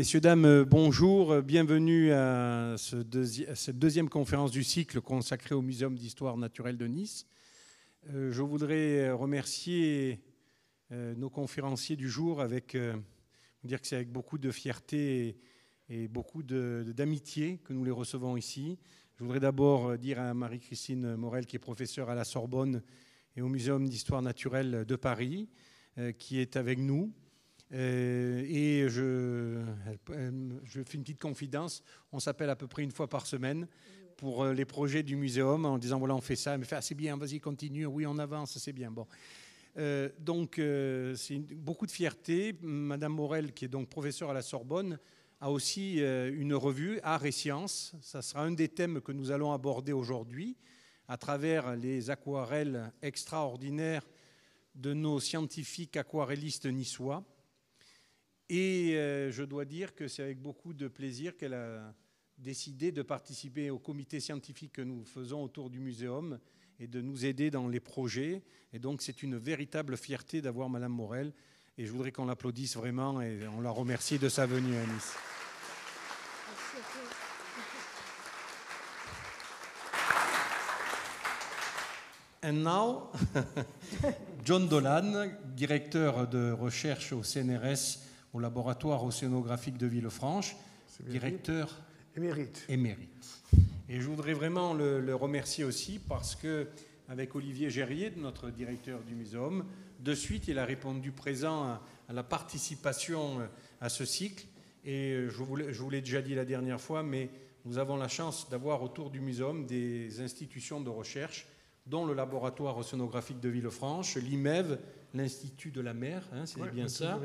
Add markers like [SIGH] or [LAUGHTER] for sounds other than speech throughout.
Messieurs, dames, euh, bonjour. Bienvenue à, cette deuxième conférence du cycle consacrée au Muséum d'histoire naturelle de Nice. Euh, je voudrais remercier euh, nos conférenciers du jour avec que c'est avec beaucoup de fierté et, beaucoup d'amitié que nous les recevons ici. Je voudrais d'abord dire à Marie-Christine Morel, qui est professeure à la Sorbonne et au Muséum d'histoire naturelle de Paris, qui est avec nous. Euh, et je, fais une petite confidence. On s'appelle à peu près une fois par semaine pour euh, les projets du muséum en disant voilà, on fait ça. Elle me fait ah, c'est bien, vas-y, continue. Oui, on avance, c'est bien. Bon. Euh, donc, c'est beaucoup de fierté. Madame Morel, qui est donc professeure à la Sorbonne, a aussi une revue Art et Sciences. Ça sera un des thèmes que nous allons aborder aujourd'hui à travers les aquarelles extraordinaires de nos scientifiques aquarellistes niçois. Et euh, je dois dire que c'est avec beaucoup de plaisir qu'elle a décidé de participer au comité scientifique que nous faisons autour du muséum et de nous aider dans les projets. Et donc c'est une véritable fierté d'avoir Madame Morel. Et je voudrais qu'on l'applaudisse vraiment et on la remercie de sa venue à Nice. And now, [LAUGHS] John Dolan, directeur de recherche au CNRS au laboratoire océanographique de Villefranche, directeur émérite. émérite. Et je voudrais vraiment le, remercier aussi parce que, avec Olivier Gerrier, notre directeur du muséum, de suite, il a répondu présent à, la participation à ce cycle. Et je vous, je vous l'ai déjà dit la dernière fois, mais nous avons la chance d'avoir autour du muséum des institutions de recherche, dont le laboratoire océanographique de Villefranche, l'IMEV, l'Institut de la mer, hein, c'est bien ça,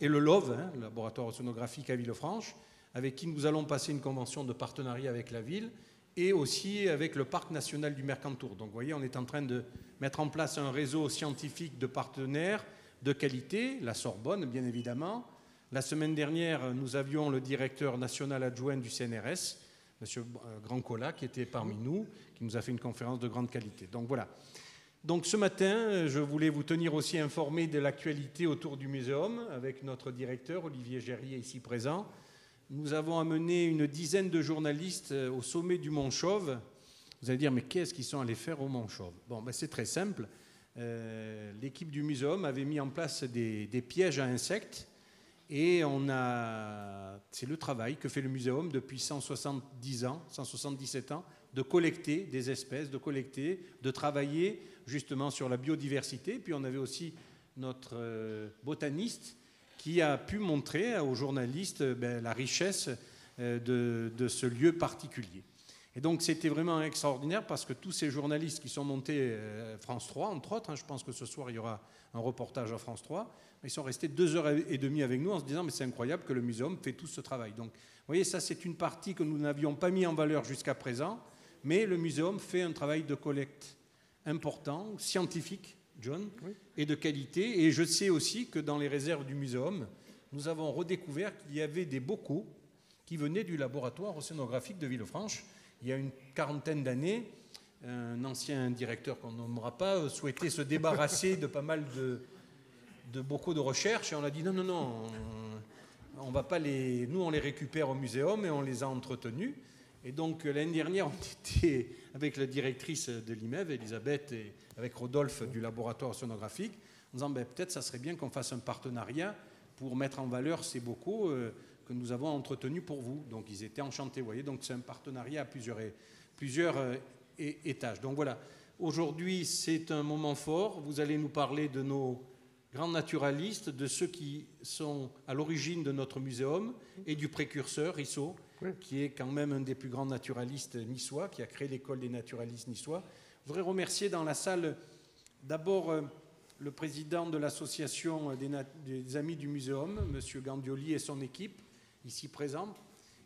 et le LOV, hein, le laboratoire océanographique à Villefranche, avec qui nous allons passer une convention de partenariat avec la ville et aussi avec le parc national du Mercantour. Donc vous voyez, on est en train de mettre en place un réseau scientifique de partenaires de qualité, la Sorbonne bien évidemment. La semaine dernière, nous avions le directeur national adjoint du CNRS, M. Grandcola, qui était parmi nous, qui nous a fait une conférence de grande qualité. Donc voilà. Donc ce matin, je voulais vous tenir aussi informé de l'actualité autour du muséum avec notre directeur Olivier Gerrier ici présent. Nous avons amené une dizaine de journalistes euh, au sommet du Mont Chauve. Vous allez dire, mais qu'est-ce qu'ils sont allés faire au Mont Chauve? Bon, ben, c'est très simple. Euh, l'équipe du muséum avait mis en place des, des pièges à insectes et on a, c'est le travail que fait le muséum depuis 170 ans, 177 ans, de collecter des espèces, de collecter, de travailler justement sur la biodiversité. Puis on avait aussi notre euh, botaniste qui a pu montrer aux journalistes euh, ben, la richesse euh, de, ce lieu particulier. Et donc c'était vraiment extraordinaire parce que tous ces journalistes qui sont montés France 3, entre autres, hein, je pense que ce soir il y aura un reportage à France 3, ils sont restés deux heures et demie avec nous en se disant mais c'est incroyable que le muséum fait tout ce travail. Donc vous voyez, ça c'est une partie que nous n'avions pas mis en valeur jusqu'à présent, mais le muséum fait un travail de collecte important, scientifique, John, et de qualité. Et je sais aussi que dans les réserves du muséum, nous avons redécouvert qu'il y avait des bocaux qui venaient du laboratoire océanographique de Villefranche. Il y a une quarantaine d'années, un ancien directeur qu'on nommera pas souhaitait se débarrasser de pas mal de, de bocaux de recherche et on a dit non, non, non, on, va pas les, nous on les récupère au muséum et on les a entretenus. Et donc l'année dernière, on était avec la directrice de l'IMEV, Elisabeth, et avec Rodolphe du laboratoire sonographique, en disant ben, peut-être ça serait bien qu'on fasse un partenariat pour mettre en valeur ces bocaux euh, que nous avons entretenus pour vous. Donc ils étaient enchantés, vous voyez. Donc c'est un partenariat à plusieurs, plusieurs euh, étages. Donc voilà, aujourd'hui c'est un moment fort. Vous allez nous parler de nos grands naturalistes, de ceux qui sont à l'origine de notre muséum et du précurseur, Qui est quand même un des plus grands naturalistes niçois, qui a créé l'école des naturalistes niçois. Je voudrais remercier dans la salle d'abord euh, le président de l'association des, amis du muséum, M. Gandioli et son équipe, ici présents,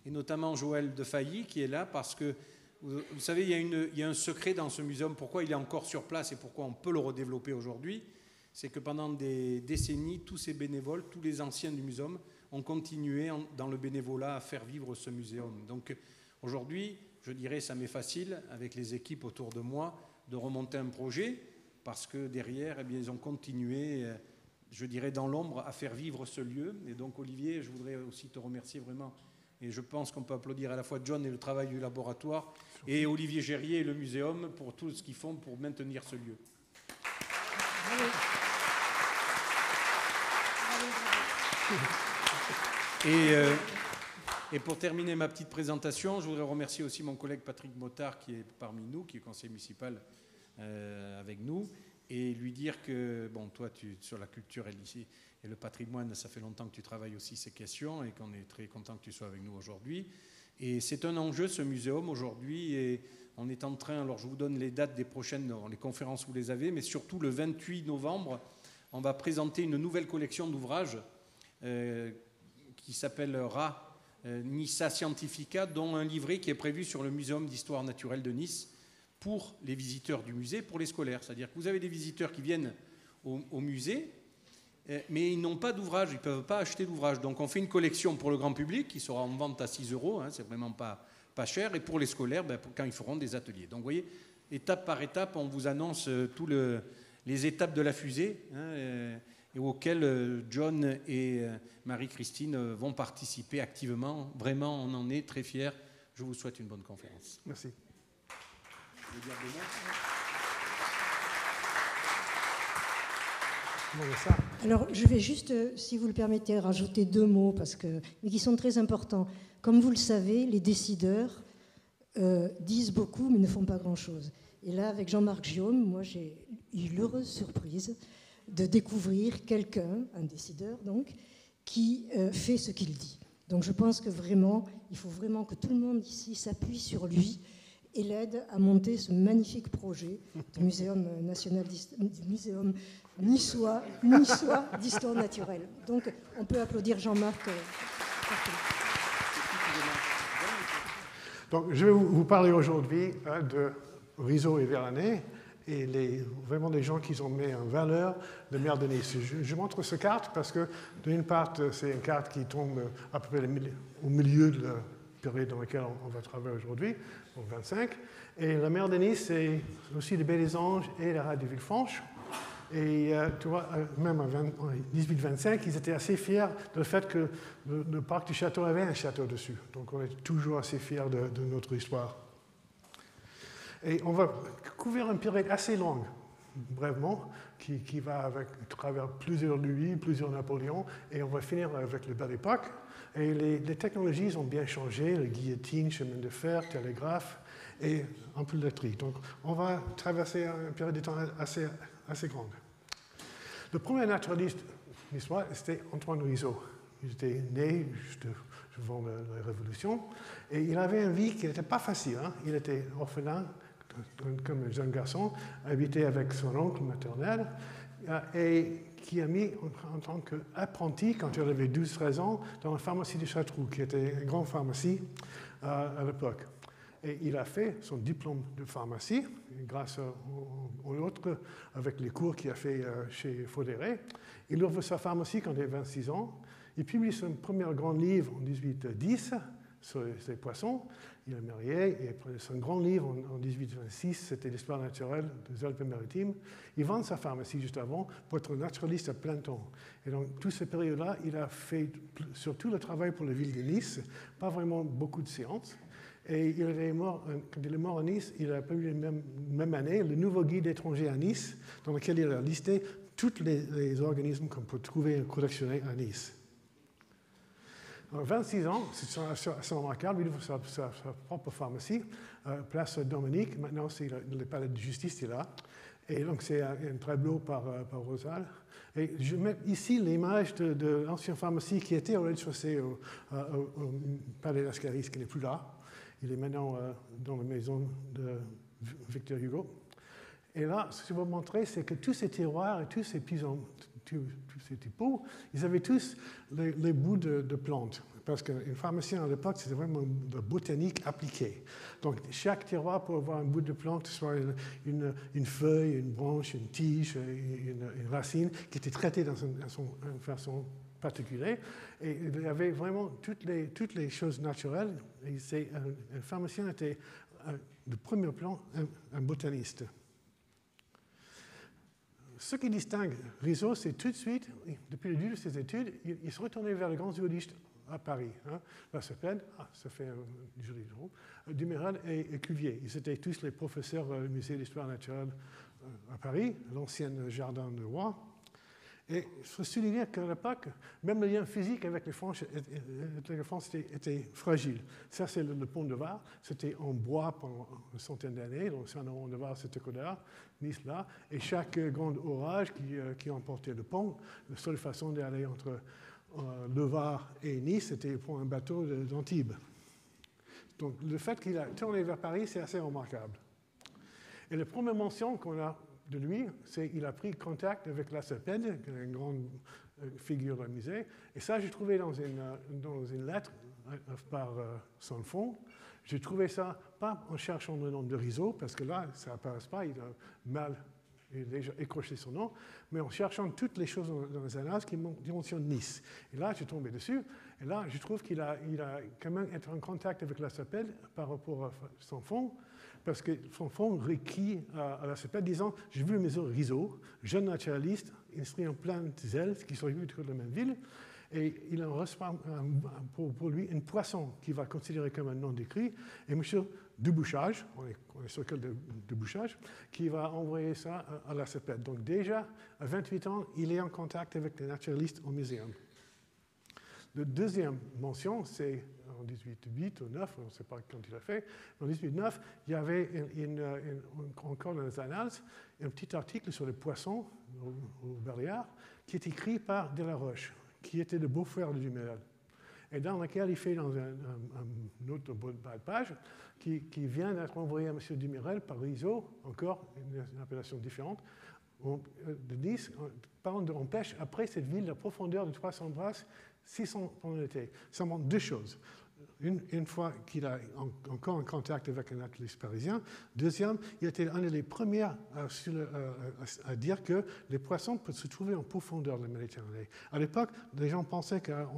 et notamment Joël Defailly, qui est là parce que, vous, savez, il y, a il y, a un secret dans ce muséum, pourquoi il est encore sur place et pourquoi on peut le redévelopper aujourd'hui, c'est que pendant des décennies, tous ces bénévoles, tous les anciens du muséum, ont continué dans le bénévolat à faire vivre ce muséum. Donc aujourd'hui, je dirais, ça m'est facile, avec les équipes autour de moi, de remonter un projet, parce que derrière, eh bien, ils ont continué euh, je dirais, dans l'ombre à faire vivre ce lieu. Et donc, Olivier, je voudrais aussi te remercier vraiment. Et je pense qu'on peut applaudir à la fois John et le travail du laboratoire, et Olivier Gérier et le muséum pour tout ce qu'ils font pour maintenir ce lieu. Et, euh, et, pour terminer ma petite présentation, je voudrais remercier aussi mon collègue Patrick Motard qui est parmi nous, qui est conseiller municipal euh, avec nous, et lui dire que, bon, toi, sur la culture et, et le patrimoine, ça fait longtemps que tu travailles aussi ces questions et qu'on est très content que tu sois avec nous aujourd'hui. Et c'est un enjeu, ce muséum, aujourd'hui, et on est en train, alors je vous donne les dates des prochaines, les conférences, vous les avez, mais surtout le 28 novembre, on va présenter une nouvelle collection d'ouvrages euh, qui s'appellera euh, Nissa Scientifica, dont un livret qui est prévu sur le Muséum d'histoire naturelle de Nice pour les visiteurs du musée, pour les scolaires. C'est-à-dire que vous avez des visiteurs qui viennent au, musée, euh, mais ils n'ont pas d'ouvrage, ils ne peuvent pas acheter d'ouvrage. Donc on fait une collection pour le grand public qui sera en vente à 6 euros, hein, c'est vraiment pas, pas cher, et pour les scolaires, ben, quand ils feront des ateliers. Donc vous voyez, étape par étape, on vous annonce tous le, les étapes de la fusée. Hein, et auxquels euh, John et euh, Marie-Christine euh, vont participer activement. Vraiment, on en est très fiers. Je vous souhaite une bonne conférence. Merci. Alors, je vais juste, si vous le permettez, rajouter deux mots, parce que, mais qui sont très importants. Comme vous le savez, les décideurs disent beaucoup, mais ne font pas grand-chose. Et là, avec Jean-Marc Guillaume, moi, j'ai eu l'heureuse surprise de découvrir quelqu'un, un décideur donc, qui euh, fait ce qu'il dit. Donc je pense que vraiment, il faut vraiment que tout le monde ici s'appuie sur lui et l'aide à monter ce magnifique projet du Muséum national du Muséum niçois, niçois d'histoire naturelle. Donc on peut applaudir Jean-Marc. Euh, donc je vais vous parler aujourd'hui hein, de Riso et Verlanet et les, vraiment des gens qui ont mis en valeur de mer de Nice. Je, montre cette carte parce que, d'une part, c'est une carte qui tombe à peu près au milieu de la période dans laquelle on, va travailler aujourd'hui, donc 25. Et la mer de Nice, c'est aussi le Baie des Anges et la rade de Villefranche. Et euh, tu vois, euh, même en 1825, ils étaient assez fiers du fait que le, parc du château avait un château dessus. Donc on est toujours assez fiers de notre histoire. Et on va couvrir une période assez longue, brièvement, qui, qui va avec, à travers plusieurs Louis, plusieurs Napoléons, et on va finir avec le belle époque. Et les, technologies ont bien changé, le guillotine, chemin de fer, télégraphe et un peu d'électrique. Donc on va traverser une période de temps assez, assez grande. Le premier naturaliste l'histoire, c'était Antoine Rizeau. Il était né juste avant la, Révolution et il avait une vie qui n'était pas facile. Hein. Il était orphelin comme un jeune garçon, habité avec son oncle maternel, euh, et qui a mis en, tant qu'apprenti, quand il avait 12-13 ans, dans la pharmacie de Châteauroux, qui était une grande pharmacie euh, à l'époque. Et il a fait son diplôme de pharmacie, grâce au autre, avec les cours qu'il a fait euh, chez Faudéré. Il ouvre sa pharmacie quand il a 26 ans. Il publie son premier grand livre en 1810 sur les poissons. Il est marié et son grand livre en, 1826, c'était l'histoire naturelle des Alpes-Maritimes. Il vend sa pharmacie juste avant pour être naturaliste à plein temps. Et donc, toute cette période-là, il a fait surtout le travail pour la ville de Nice, pas vraiment beaucoup de séances. Et il est mort, quand il est mort à Nice, il a publié la même, année le nouveau guide étranger à Nice, dans lequel il a listé tous les organismes qu'on peut trouver et collectionner à Nice. 26 ans, c'est remarquable, il ouvre sa, propre pharmacie, euh, place Dominique, maintenant c'est le, palais de justice est là. Et donc c'est un, tableau par, euh, par, Rosal. Et je mets ici l'image de, l'ancienne pharmacie qui était au rez-de-chaussée au, palais d'Ascaris, qui n'est plus là. Il est maintenant euh, dans la maison de Victor Hugo. Et là, ce que je vais vous montrer, c'est que tous ces tiroirs et tous ces pigeons, ces typos, ils avaient tous les, bouts de, plantes. Parce qu'une pharmacien à l'époque, c'était vraiment de botanique appliquée. Donc, chaque tiroir pour avoir un bout de plante, soit une, feuille, une branche, une tige, une, racine, qui était traitée dans une, façon particulière. Et il y avait vraiment toutes les, choses naturelles. Et un, pharmacien était, de premier plan, un botaniste ce qui distingue Rizzo, c'est tout de suite, depuis le début de ses études, il, se retournait vers les grands zoologistes à Paris. Hein. Ça fait, ah, ça fait un joli nom, Duméral et, Cuvier. Ils étaient tous les professeurs du musée d'histoire naturelle à Paris, l'ancien jardin de roi. Et il faut souligner qu'à l'époque, même le lien physique avec les France, était, fragile. Ça, c'est le, pont de Var. C'était en bois pendant une centaine d'années. Donc, pont de Var, c'était là, Nice là. Et chaque grand orage qui, euh, qui emportait le pont, la seule façon d'aller entre euh, le Var et Nice, c'était pour un bateau d'Antibes. Donc, le fait qu'il a tourné vers Paris, c'est assez remarquable. Et la première mention qu'on a de lui, c'est qu'il a pris contact avec la Serpède, une grande euh, figure du musée. Et ça, j'ai trouvé dans une, euh, lettre euh, par son fond. J'ai trouvé ça pas en cherchant le nom de Rizzo, parce que là, ça n'apparaît pas, il a mal écroché son nom, mais en cherchant toutes les choses dans les annales qui mentionnent Nice. Et là, j'ai tombé dessus, et là, je trouve qu'il a, il a quand même été en contact avec la Serpède par rapport à son fond parce que son fond requis à, la CEPED disant J'ai vu le maison Rizzo, jeune naturaliste, inscrit en plein zèle, qui sont venus de la même ville, et il en reçoit pour, lui un poisson qu'il va considérer comme un nom décrit, et M. Dubouchage, on est, sur quel de, Dubouchage, qui va envoyer ça à, la CEPED. Donc déjà, à 28 ans, il est en contact avec les naturalistes au muséum. La deuxième mention, c'est en 18.8 ou 9, on ne sait pas quand il a fait, en 18.9, il y avait encore dans les annales un petit article sur les poissons au, au qui est écrit par Delaroche, qui était le beau-frère de Duméral, et dans lequel il fait dans un, autre page qui, vient d'être envoyé à M. Duméral par Rizzo, encore une, appellation différente, de Nice, parlant de on pêche après cette ville la profondeur de 300 brasses 600 pendant l'été. Ça montre deux choses. Une, fois qu'il a encore en contact avec un athlète parisien. Deuxième, il était un des premiers à, à, dire que les poissons peuvent se trouver en profondeur de la Méditerranée. À l'époque, les gens pensaient qu'à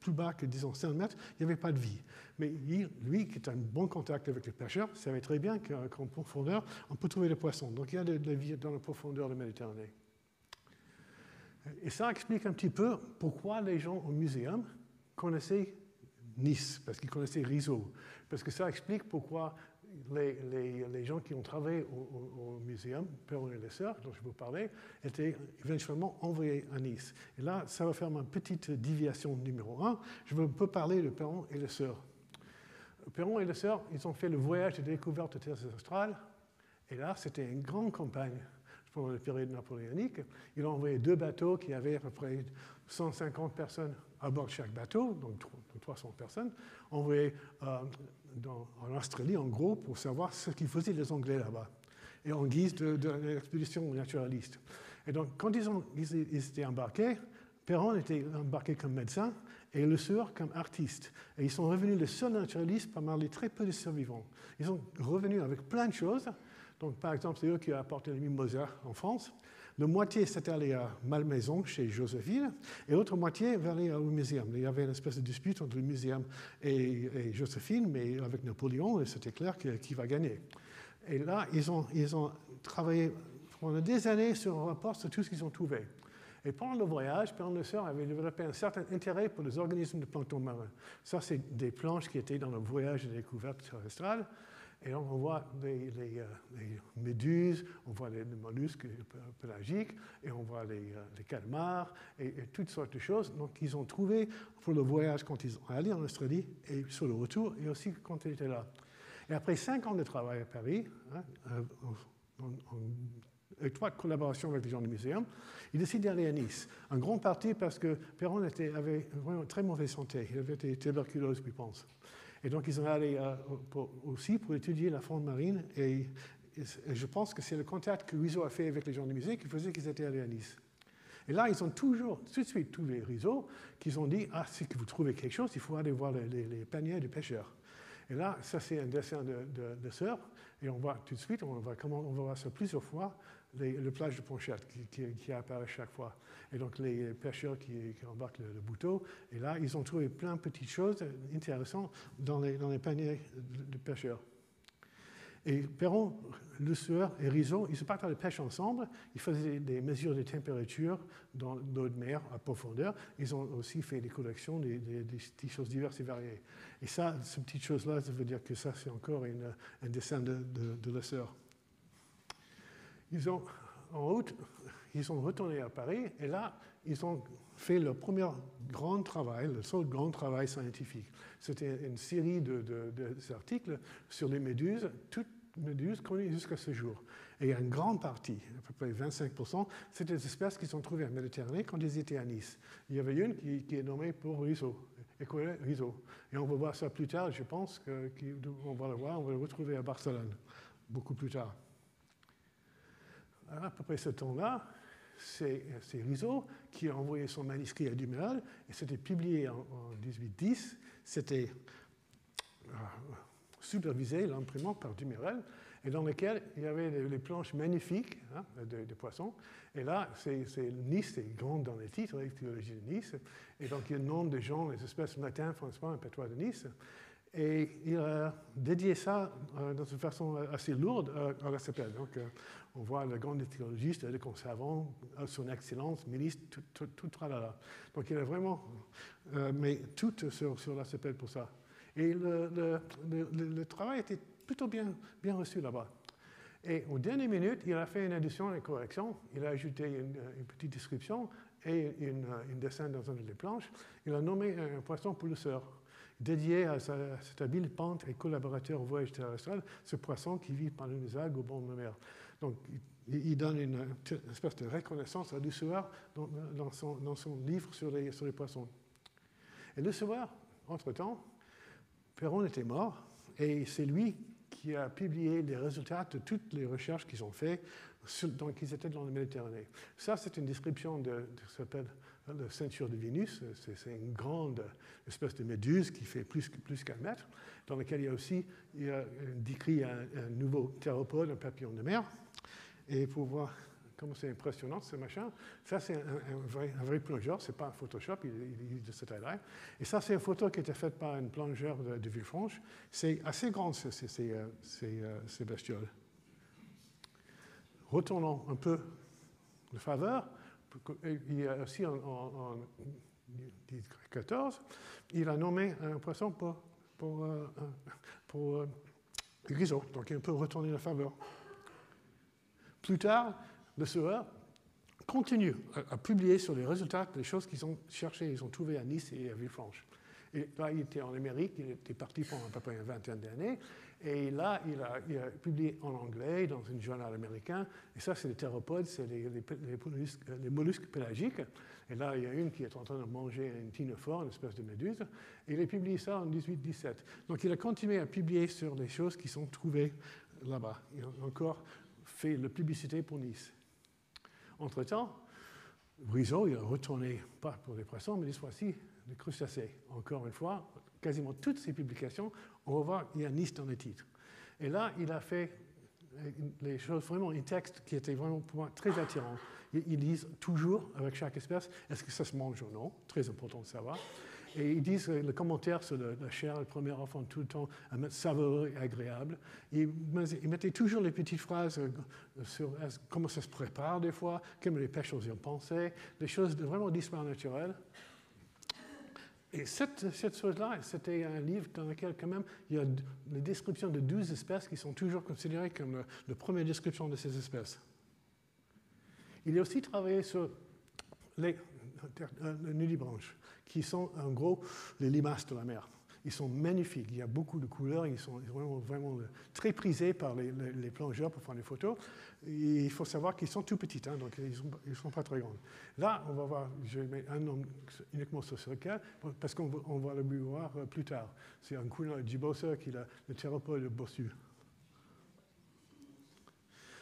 plus bas que, disons, 5 mètres, il n'y avait pas de vie. Mais lui, qui est en bon contact avec les pêcheurs, savait très bien qu'en profondeur, on peut trouver des poissons. Donc il y a de la vie dans la profondeur de la Méditerranée. Et ça explique un petit peu pourquoi les gens au muséum connaissaient Nice, parce qu'ils connaissaient Rizzo. Parce que ça explique pourquoi les, gens qui ont travaillé au, au, muséum, Perron et les Sœurs, dont je vous parlais, étaient éventuellement envoyés à Nice. Et là, ça va faire ma petite déviation numéro un. Je veux un peu parler de Perron et les Sœurs. Perron et les Sœurs, ils ont fait le voyage de découverte de terres. Et là, c'était une grande campagne pendant la période napoléonique. Il a envoyé deux bateaux qui avaient à peu près 150 personnes à bord de chaque bateau, donc 300 personnes, envoyés euh, en Australie, en gros, pour savoir ce qu'ils faisaient les Anglais là-bas, et en guise de, l'expédition naturaliste. Et donc, quand ils, étaient embarqués, Perron était embarqué comme médecin et Le Sueur comme artiste. Et ils sont revenus les seuls naturalistes parmi les très peu de survivants. Ils sont revenus avec plein de choses, donc, par exemple, c'est eux qui ont apporté le mimosa en France. La moitié s'est allé à Malmaison, chez Josephine, et l'autre moitié vers allée au muséum. Il y avait une espèce de dispute entre le muséum et, Josephine, mais avec Napoléon, c'était clair qui va gagner. Et là, ils ont, travaillé pendant des années sur un rapport sur tout ce qu'ils ont trouvé. Et pendant le voyage, Père Le avait développé un certain intérêt pour les organismes de plancton marin. Ça, c'est des planches qui étaient dans le voyage de découverte terrestrale. Et on voit les, euh, méduses, on voit les, mollusques pélagiques, et on voit les, euh, calmars, et, toutes sortes de choses. Donc, ils ont trouvé pour le voyage quand ils sont allés en Australie, et sur le retour, et aussi quand ils étaient là. Et après cinq ans de travail à Paris, hein, euh, en, étroite collaboration avec les gens du muséum, ils décident d'aller à Nice. Un grand parti parce que Perron avait vraiment très mauvaise santé. Il avait été tuberculose, je pense. Et donc, ils sont allés euh, aussi pour étudier la faune marine. Et, je pense que c'est le contact que Rizzo a fait avec les gens du musée qui faisait qu'ils étaient allés à Nice. Et là, ils ont toujours, tout de suite, tous les Rizzo, qui ont dit Ah, si vous trouvez quelque chose, il faut aller voir les, paniers du pêcheur. Et là, ça, c'est un dessin de, de, sœur. Et on voit tout de suite, on va, on va voir ça plusieurs fois, le plage de Ponchette qui, qui, apparaît chaque fois. Et donc les pêcheurs qui, embarquent le, le. Et là, ils ont trouvé plein de petites choses intéressantes dans les, dans paniers de, pêcheurs. Et Perron, Le Sueur et Rizzo, ils se partent à la pêche ensemble. Ils faisaient des mesures de température dans l'eau de mer à profondeur. Ils ont aussi fait des collections des, des, choses diverses et variées. Et ça, ces petites choses-là, ça veut dire que ça, c'est encore un dessin de, de, de Le Sueur. Ils ont, en août, ils sont retournés à Paris et là, ils ont fait leur premier grand travail, le seul grand travail scientifique. C'était une série d'articles sur les méduses, toutes méduses connues jusqu'à ce jour. Et une grande partie, à peu près 25%, c'est des espèces qui sont trouvées en Méditerranée quand ils étaient à Nice. Il y avait une qui, est nommée pour Riso. Et on va voir ça plus tard, je pense qu'on va le voir, on va le retrouver à Barcelone, beaucoup plus tard. À peu près ce temps-là, c'est Rizzo qui a envoyé son manuscrit à Duméral et c'était publié en, 1810. C'était euh, supervisé, l'imprimant par Duméral, et dans lequel il y avait les, planches magnifiques hein, de, poissons. Et là, c'est Nice, c'est grand dans les titres, l'éthologie de Nice. Et donc, il y a le nom des gens, les espèces matin, François, un patois de Nice. Et il a dédié ça euh, façon assez lourde à la CPL. Donc, euh, on voit le grand éthologistes, le conservant, euh, son excellence, ministre, tout, tout, tout là. Donc, il a vraiment mis tout sur, sur la CPL pour ça. Et le, le, travail était plutôt bien, reçu là-bas. Et aux dernières minutes, il a fait une addition et une correction. Il a ajouté une, petite description et une, une, dessin dans une des planches. Il a nommé un poisson pousseur dédié à cette habile pente et collaborateur au voyage terrestre, ce poisson qui vit par les algues au bord de la mer. Donc, il donne une, espèce de reconnaissance à Lussoir dans, son, livre sur les, poissons. Et Lussoir, entre-temps, Perron était mort, et c'est lui qui a publié les résultats de toutes les recherches qu'ils ont faites, donc ils étaient dans la Méditerranée. Ça, c'est une description de, de ce qu'on appelle la ceinture de Vénus, c'est une grande espèce de méduse qui fait plus, qu'un mètre, dans laquelle il y a aussi il a décrit un, nouveau théropode, un papillon de mer. Et pour voir comment c'est impressionnant ce machin, ça c'est un, vrai, un, vrai, plongeur, c'est pas un Photoshop, il, est de cette taille-là. Et ça c'est une photo qui a été faite par un plongeur de, Villefranche. C'est assez grand ces, ces, euh, euh, ces bestioles. Retournons un peu de faveur il y a aussi en, en, 14, il a nommé un poisson pour, pour, euh, pour euh, donc il peut retourner la faveur. Plus tard, le Seurat continue à, publier sur les résultats des choses qu'ils ont cherchées, ils ont trouvé à Nice et à Villefranche. Et là, il était en Amérique, il était parti pendant à peu près une vingtaine d'années. Et là, il a, publié en anglais dans un journal américain. Et ça, c'est les théropodes, c'est les, mollusques, pélagiques. Et là, il y a une qui est en train de manger un tinophore, une espèce de méduse. Et il a publié ça en 1817. Donc, il a continué à publier sur les choses qui sont trouvées là-bas. Il a encore fait la publicité pour Nice. Entre-temps, Brisot, il a retourné, pas pour les poissons, mais cette fois-ci, les crustacés. Encore une fois, quasiment toutes ces publications, on va voir qu'il y a Nice dans les titres. Et là, il a fait euh, les choses, vraiment un texte qui était vraiment pour moi très attirant. Ils disent toujours, avec chaque espèce, est-ce que ça se mange ou non? Très important de savoir. Et ils disent le commentaire sur la chair, le premier enfant, tout le temps, savoureux et agréable. Ils, mettaient toujours les petites phrases euh, sur comment ça se prépare des fois, comme les pêcheurs y ont pensé, des choses vraiment d'histoire naturelle. Et cette, chose-là, c'était un livre dans lequel, quand même, il y a les descriptions de 12 espèces qui sont toujours considérées comme la première description de ces espèces. Il a aussi travaillé sur les, euh, nudibranches, qui sont en gros les limaces de la mer. Ils sont magnifiques, il y a beaucoup de couleurs, ils sont vraiment, très prisés par les, plongeurs pour faire des photos. Et il faut savoir qu'ils sont tout petits, hein, donc ils ne sont, pas très grands. Là, on va voir, je vais mettre un nom uniquement sur ce cas, parce qu'on va le voir euh, plus tard. C'est un couleur gibosa qui est le théropode bossu.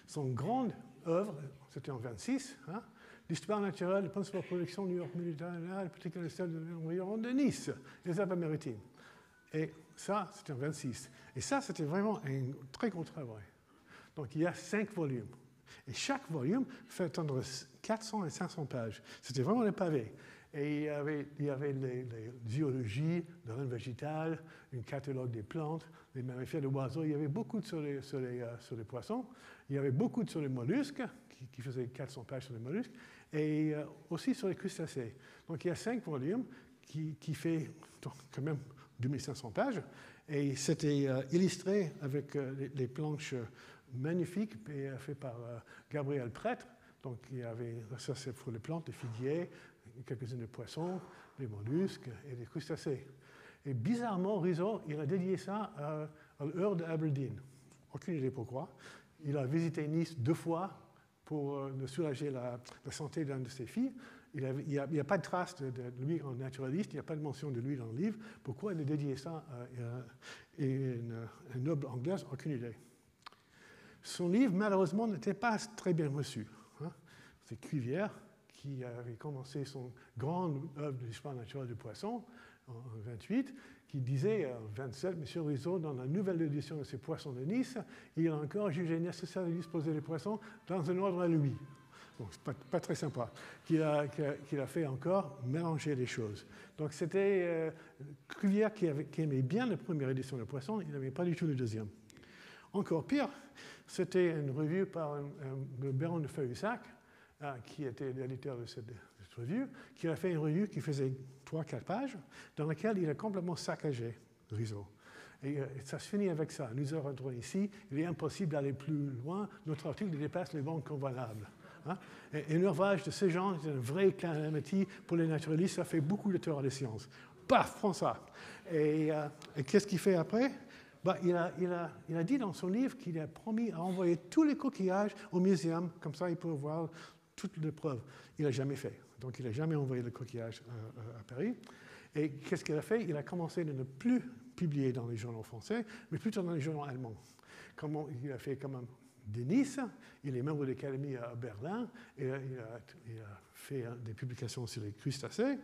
Son grande œuvre, c'était en 26, hein, l'histoire naturelle, le principal production New York méridionale, particulièrement celle de l'environnement de Nice, les Alpes-Maritimes. Et ça, c'était en 26. Et ça, c'était vraiment un très gros travail. Donc, il y a cinq volumes. Et chaque volume fait attendre 400 et 500 pages. C'était vraiment des pavés. Et il y avait, il y avait les, les zoologies, le règne végétal, un catalogue des plantes, les mammifères, les oiseaux. Il y avait beaucoup sur les, sur les, euh, poissons. Il y avait beaucoup sur les mollusques, qui, qui faisaient 400 pages sur les mollusques, et euh, aussi sur les crustacés. Donc il y a cinq volumes qui, qui fait quand même 2500 pages. Et c'était euh, illustré avec euh, les, planches magnifiques euh, faites par Gabriel Prêtre. Donc il y avait, ça c'est pour les plantes, les figuiers, quelques-unes de poissons, les mollusques et les crustacés. Et bizarrement, Rizzo, il a dédié ça à, à l'heure d'Aberdeen. Aucune idée pourquoi. Il a visité Nice deux fois pour euh, soulager la, la santé d'une de ses filles. Il n'y a, pas de trace de, lui en naturaliste, il n'y a pas de mention de lui dans le livre. Pourquoi il a dédié ça à, à noble anglaise? Aucune idée. Son livre, malheureusement, n'était pas très bien reçu. Hein. C'est Cuvière qui avait commencé son grande œuvre de l'histoire naturelle du poisson en 28, qui disait en 27, M. Rizzo, dans la nouvelle édition de ses poissons de Nice, il a encore jugé nécessaire de disposer les poissons dans un ordre à lui. Bon, c'est pas, pas, très sympa. Qu'il a, fait encore mélanger les choses. Donc c'était euh, Cuvière qui, aimait bien la première édition de Poisson, il n'aimait pas du tout le deuxième. Encore pire, c'était une revue par le baron de Feuillussac, hein, qui était l'éditeur de cette, revue, qui a fait une revue qui faisait 3-4 pages, dans laquelle il a complètement saccagé Rizzo. Et, euh, ça se finit avec ça. Nous rentrons ici, il est impossible d'aller plus loin, notre article dépasse les banques convenables. Hein? Et, et l'ouvrage de ces gens est une vraie calamity pour les naturalistes, ça fait beaucoup de tort des sciences. Paf, prends ça. Et, euh, et qu'est-ce qu'il fait après? Bah, il, a, dit dans son livre qu'il a promis à envoyer tous les coquillages au muséum, comme ça il peut voir toutes les preuves. Il n'a jamais fait. Donc il n'a jamais envoyé le coquillage à, à, à Paris. Et qu'est-ce qu'il a fait? Il a commencé de ne plus publier dans les journaux français, mais plutôt dans les journaux allemands. Comment, il a fait? Quand même de il est membre de l'Académie à Berlin, et il a, il a, fait des publications sur les crustacés,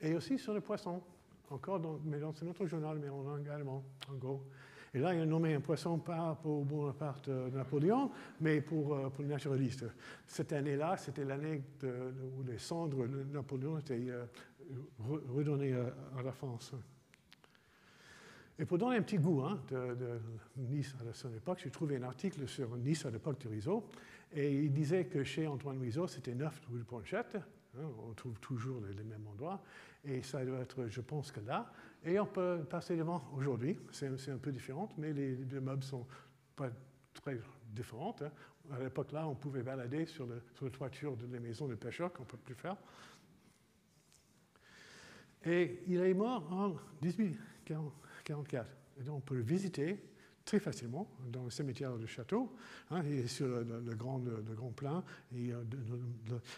et aussi sur les poissons encore dans, mais dans un autre journal, mais en langue allemande, en gros. Et là, il a nommé un poisson pas pour Bonaparte euh, Napoléon, mais pour, euh, pour le naturaliste. Cette année-là, c'était l'année où les cendres de Napoléon étaient euh, redonnées à, la France. Et pour donner un petit goût hein, de, Nice à son époque, j'ai trouvé un article sur Nice à l'époque de Rizzo, et il disait que chez Antoine Rizzo, c'était 9 rue de Ponchette, hein, on trouve toujours les, mêmes endroits, et ça doit être, je pense que là. Et on peut passer devant aujourd'hui, c'est un peu différent, mais les, les meubles sont pas très différentes. Hein. À l'époque là, on pouvait balader sur, le, sur la toiture des maisons de pêcheurs qu'on ne peut plus faire. Et il est mort en 1844. Et donc on peut le visiter très facilement dans le cimetière du château. Hein, il est sur le, le, le, grand, le, grand, plein. Et euh,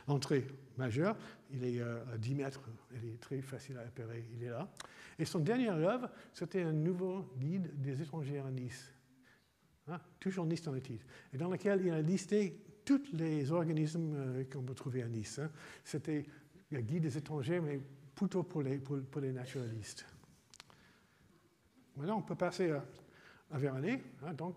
l'entrée majeure, il est euh, à 10 mètres. Il est très facile à repérer. Il est là. Et son dernière œuvre, c'était un nouveau guide des étrangers à Nice. Hein, toujours Nice dans le titre. Et dans lequel il a listé tous les organismes euh, qu'on peut trouver à Nice. Hein. C'était un guide des étrangers, mais plutôt pour les naturalistes. Maintenant, on peut passer à à Véronée. Hein, donc,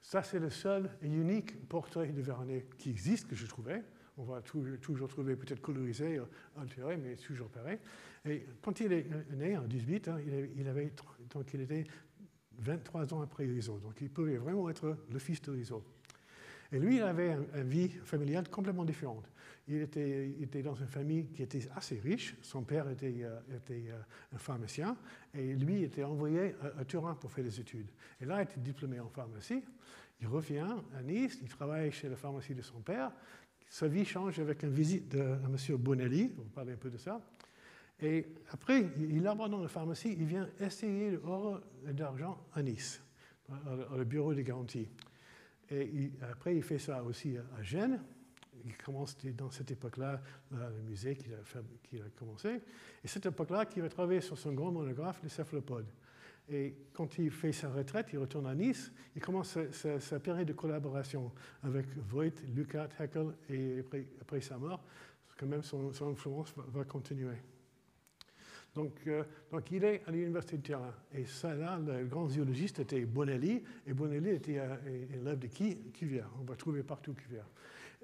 ça, c'est le seul et unique portrait de Véronée qui existe, que je trouvais. On va toujours trouver peut-être colorisé, altéré, mais toujours pareil. Et quand il est né, en 18, hein, il, avait, donc il était 23 ans après Rizzo. Donc il pouvait vraiment être le fils de Rizzo. Et lui, il avait une vie familiale complètement différente. Il était, dans une famille qui était assez riche. Son père était, euh, euh, un pharmacien et lui était envoyé à, à, Turin pour faire des études. Et là, il était diplômé en pharmacie. Il revient à Nice, il travaille chez la pharmacie de son père. Sa vie change avec une visite de, de M. Bonelli, on va parler un peu de ça. Et après, il abandonne la pharmacie, il vient essayer et d'argent à Nice, au bureau de garantie. Et après, il fait ça aussi à Gênes. Il commence dans cette époque-là le musée qu'il a, commencé. Et cette époque-là, qu'il va travailler sur son grand monographe, les céphalopodes. Et quand il fait sa retraite, il retourne à Nice, il commence sa, période de collaboration avec Voigt, Lukács, Haeckel, et après, sa mort, quand même son, influence va continuer. Donc, euh, donc, il est à l'université de Turin. Et ça, là, le grand zoologiste était Bonelli, et Bonelli était euh, l'œuvre de qui Cuvier. On va trouver partout Cuvier.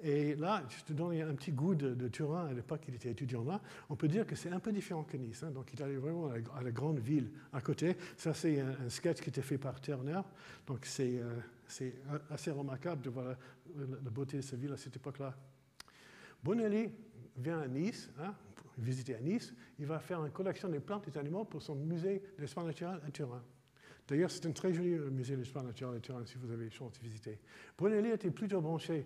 Et là, je te donne un petit goût de, Turin à l'époque qu'il était étudiant là. On peut dire que c'est un peu différent que Nice. Hein. Donc il allait vraiment à la, grande ville à côté. Ça, c'est un, sketch qui était fait par Turner. Donc c'est euh, assez remarquable de voir la, beauté de cette ville à cette époque-là. Bonelli vient à Nice, hein, visiter à Nice. Il va faire une collection des plantes et des animaux pour son musée d'espace naturel à Turin. D'ailleurs, c'est un très joli euh, musée d'histoire naturelle de Turin si vous avez chance de visiter. Brunelli était plutôt branché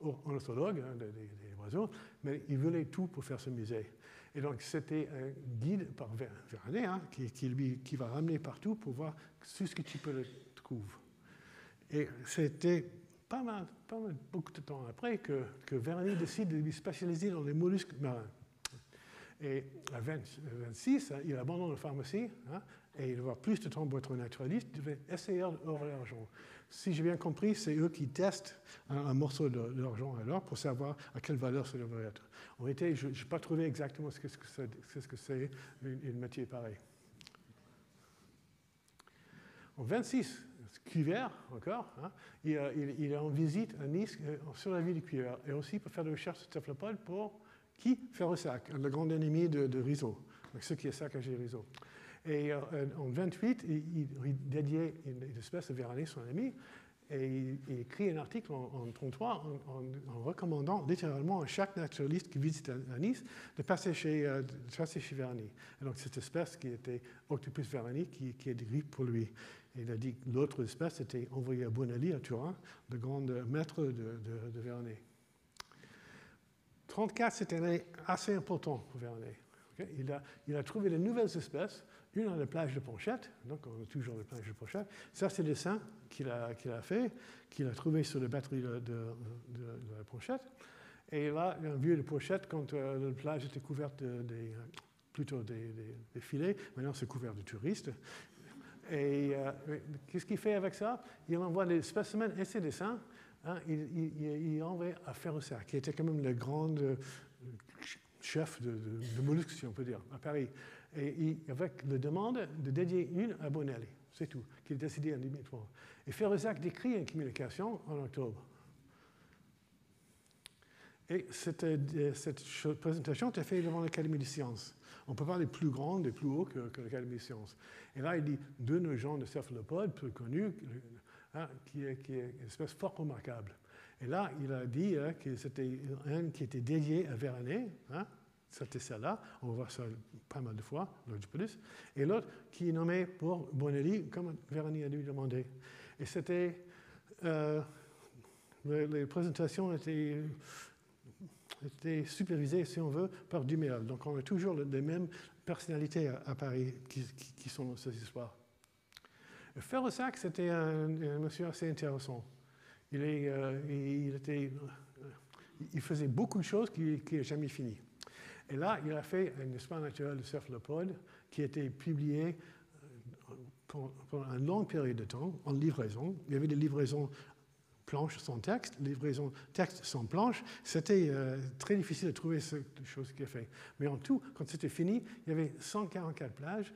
ornithologue hein, des, oiseaux, mais il voulait tout pour faire ce musée. Et donc, c'était un guide par Veranet hein, qui, lui, qui va ramener partout pour voir tout ce que tu peux trouver. Et c'était pas mal, pas mal, beaucoup de temps après que, que décide de lui spécialiser dans les mollusques marins. Et à 26, il abandonne la pharmacie hein, et il va plus de temps pour être un naturaliste. Il devait essayer hors l'argent. Si j'ai bien compris, c'est eux qui testent un, morceau de, l'argent alors pour savoir à quelle valeur ça devrait être. En réalité, je n'ai pas trouvé exactement ce que c'est que c'est une, métier pareil. En 26, Cuvier, encore, hein, il, est en visite à Nice euh, sur la ville de Cuvier et aussi pour faire des recherches sur cephalopodes pour qui Ferrosac, le grand ennemi de, de Rizzo, ce qui est saccagé Rizzo. Et euh, en 28, il, dédiait une, espèce à Vérané, son ami, et il, écrit un article en, 1933 en, recommandant littéralement à chaque naturaliste qui visite à, Nice de passer chez, euh, chez Verani. Et donc cette espèce qui était Octopus verani qui, qui est décrite pour lui. Il a dit que l'autre espèce était envoyée à Bonelli, à Turin, le grand maître de, de, de 34, c'était une année assez importante pour Vernet. Il, a, trouvé de nouvelles espèces, une à la plage de Ponchette, donc on a toujours la plage de Ponchette. Ça, c'est le dessin qu'il a, fait, qu'il a trouvé sur la batterie de, de, la Ponchette. Et là, il a vu de Ponchette quand euh, la plage était couverte plutôt des, filets. Maintenant, c'est couvert de touristes. Et euh, qu'est-ce qu'il fait avec ça? Il envoie des spécimens et ses dessins Hein, il, il, envoie à Ferrosac, qui était quand même le grand euh, chef de, mollusques, si on peut dire, à Paris. Et avec la demande de dédier une à Bonelli, c'est tout, qu'il a décidé en 2003. Et Ferrosac décrit une communication en octobre. Et cette, euh, présentation était faite devant l'Académie des sciences. On peut parler plus grande et plus haut que, que l'Académie des sciences. Et là, il dit deux nos gens de céphalopodes plus connus, Hein, qui, est, une espèce fort remarquable. Et là, il a dit hein, que c'était un qui était dédié à Vérané, hein, c'était celle-là, on va voir ça pas mal de fois, et l'autre qui est nommé pour Bonelli, comme Vérané a dû demander. Et c'était. Euh, les, présentations étaient, supervisées, si on veut, par Duméal. Donc on a toujours les mêmes personnalités à, Paris qui, qui sont dans cette histoire. Ferrosac, c'était un, monsieur assez intéressant. Il, est, euh, euh, il, faisait beaucoup de choses qui n'a jamais fini. Et là, il a fait un espace naturel de céphalopode qui a été publié euh, pendant une longue période de temps en livraison. Il y avait des livraisons planches sans texte, livraison texte sans planche. C'était très difficile de trouver cette chose qu'il a fait. Mais en tout, quand c'était fini, il y avait 144 plages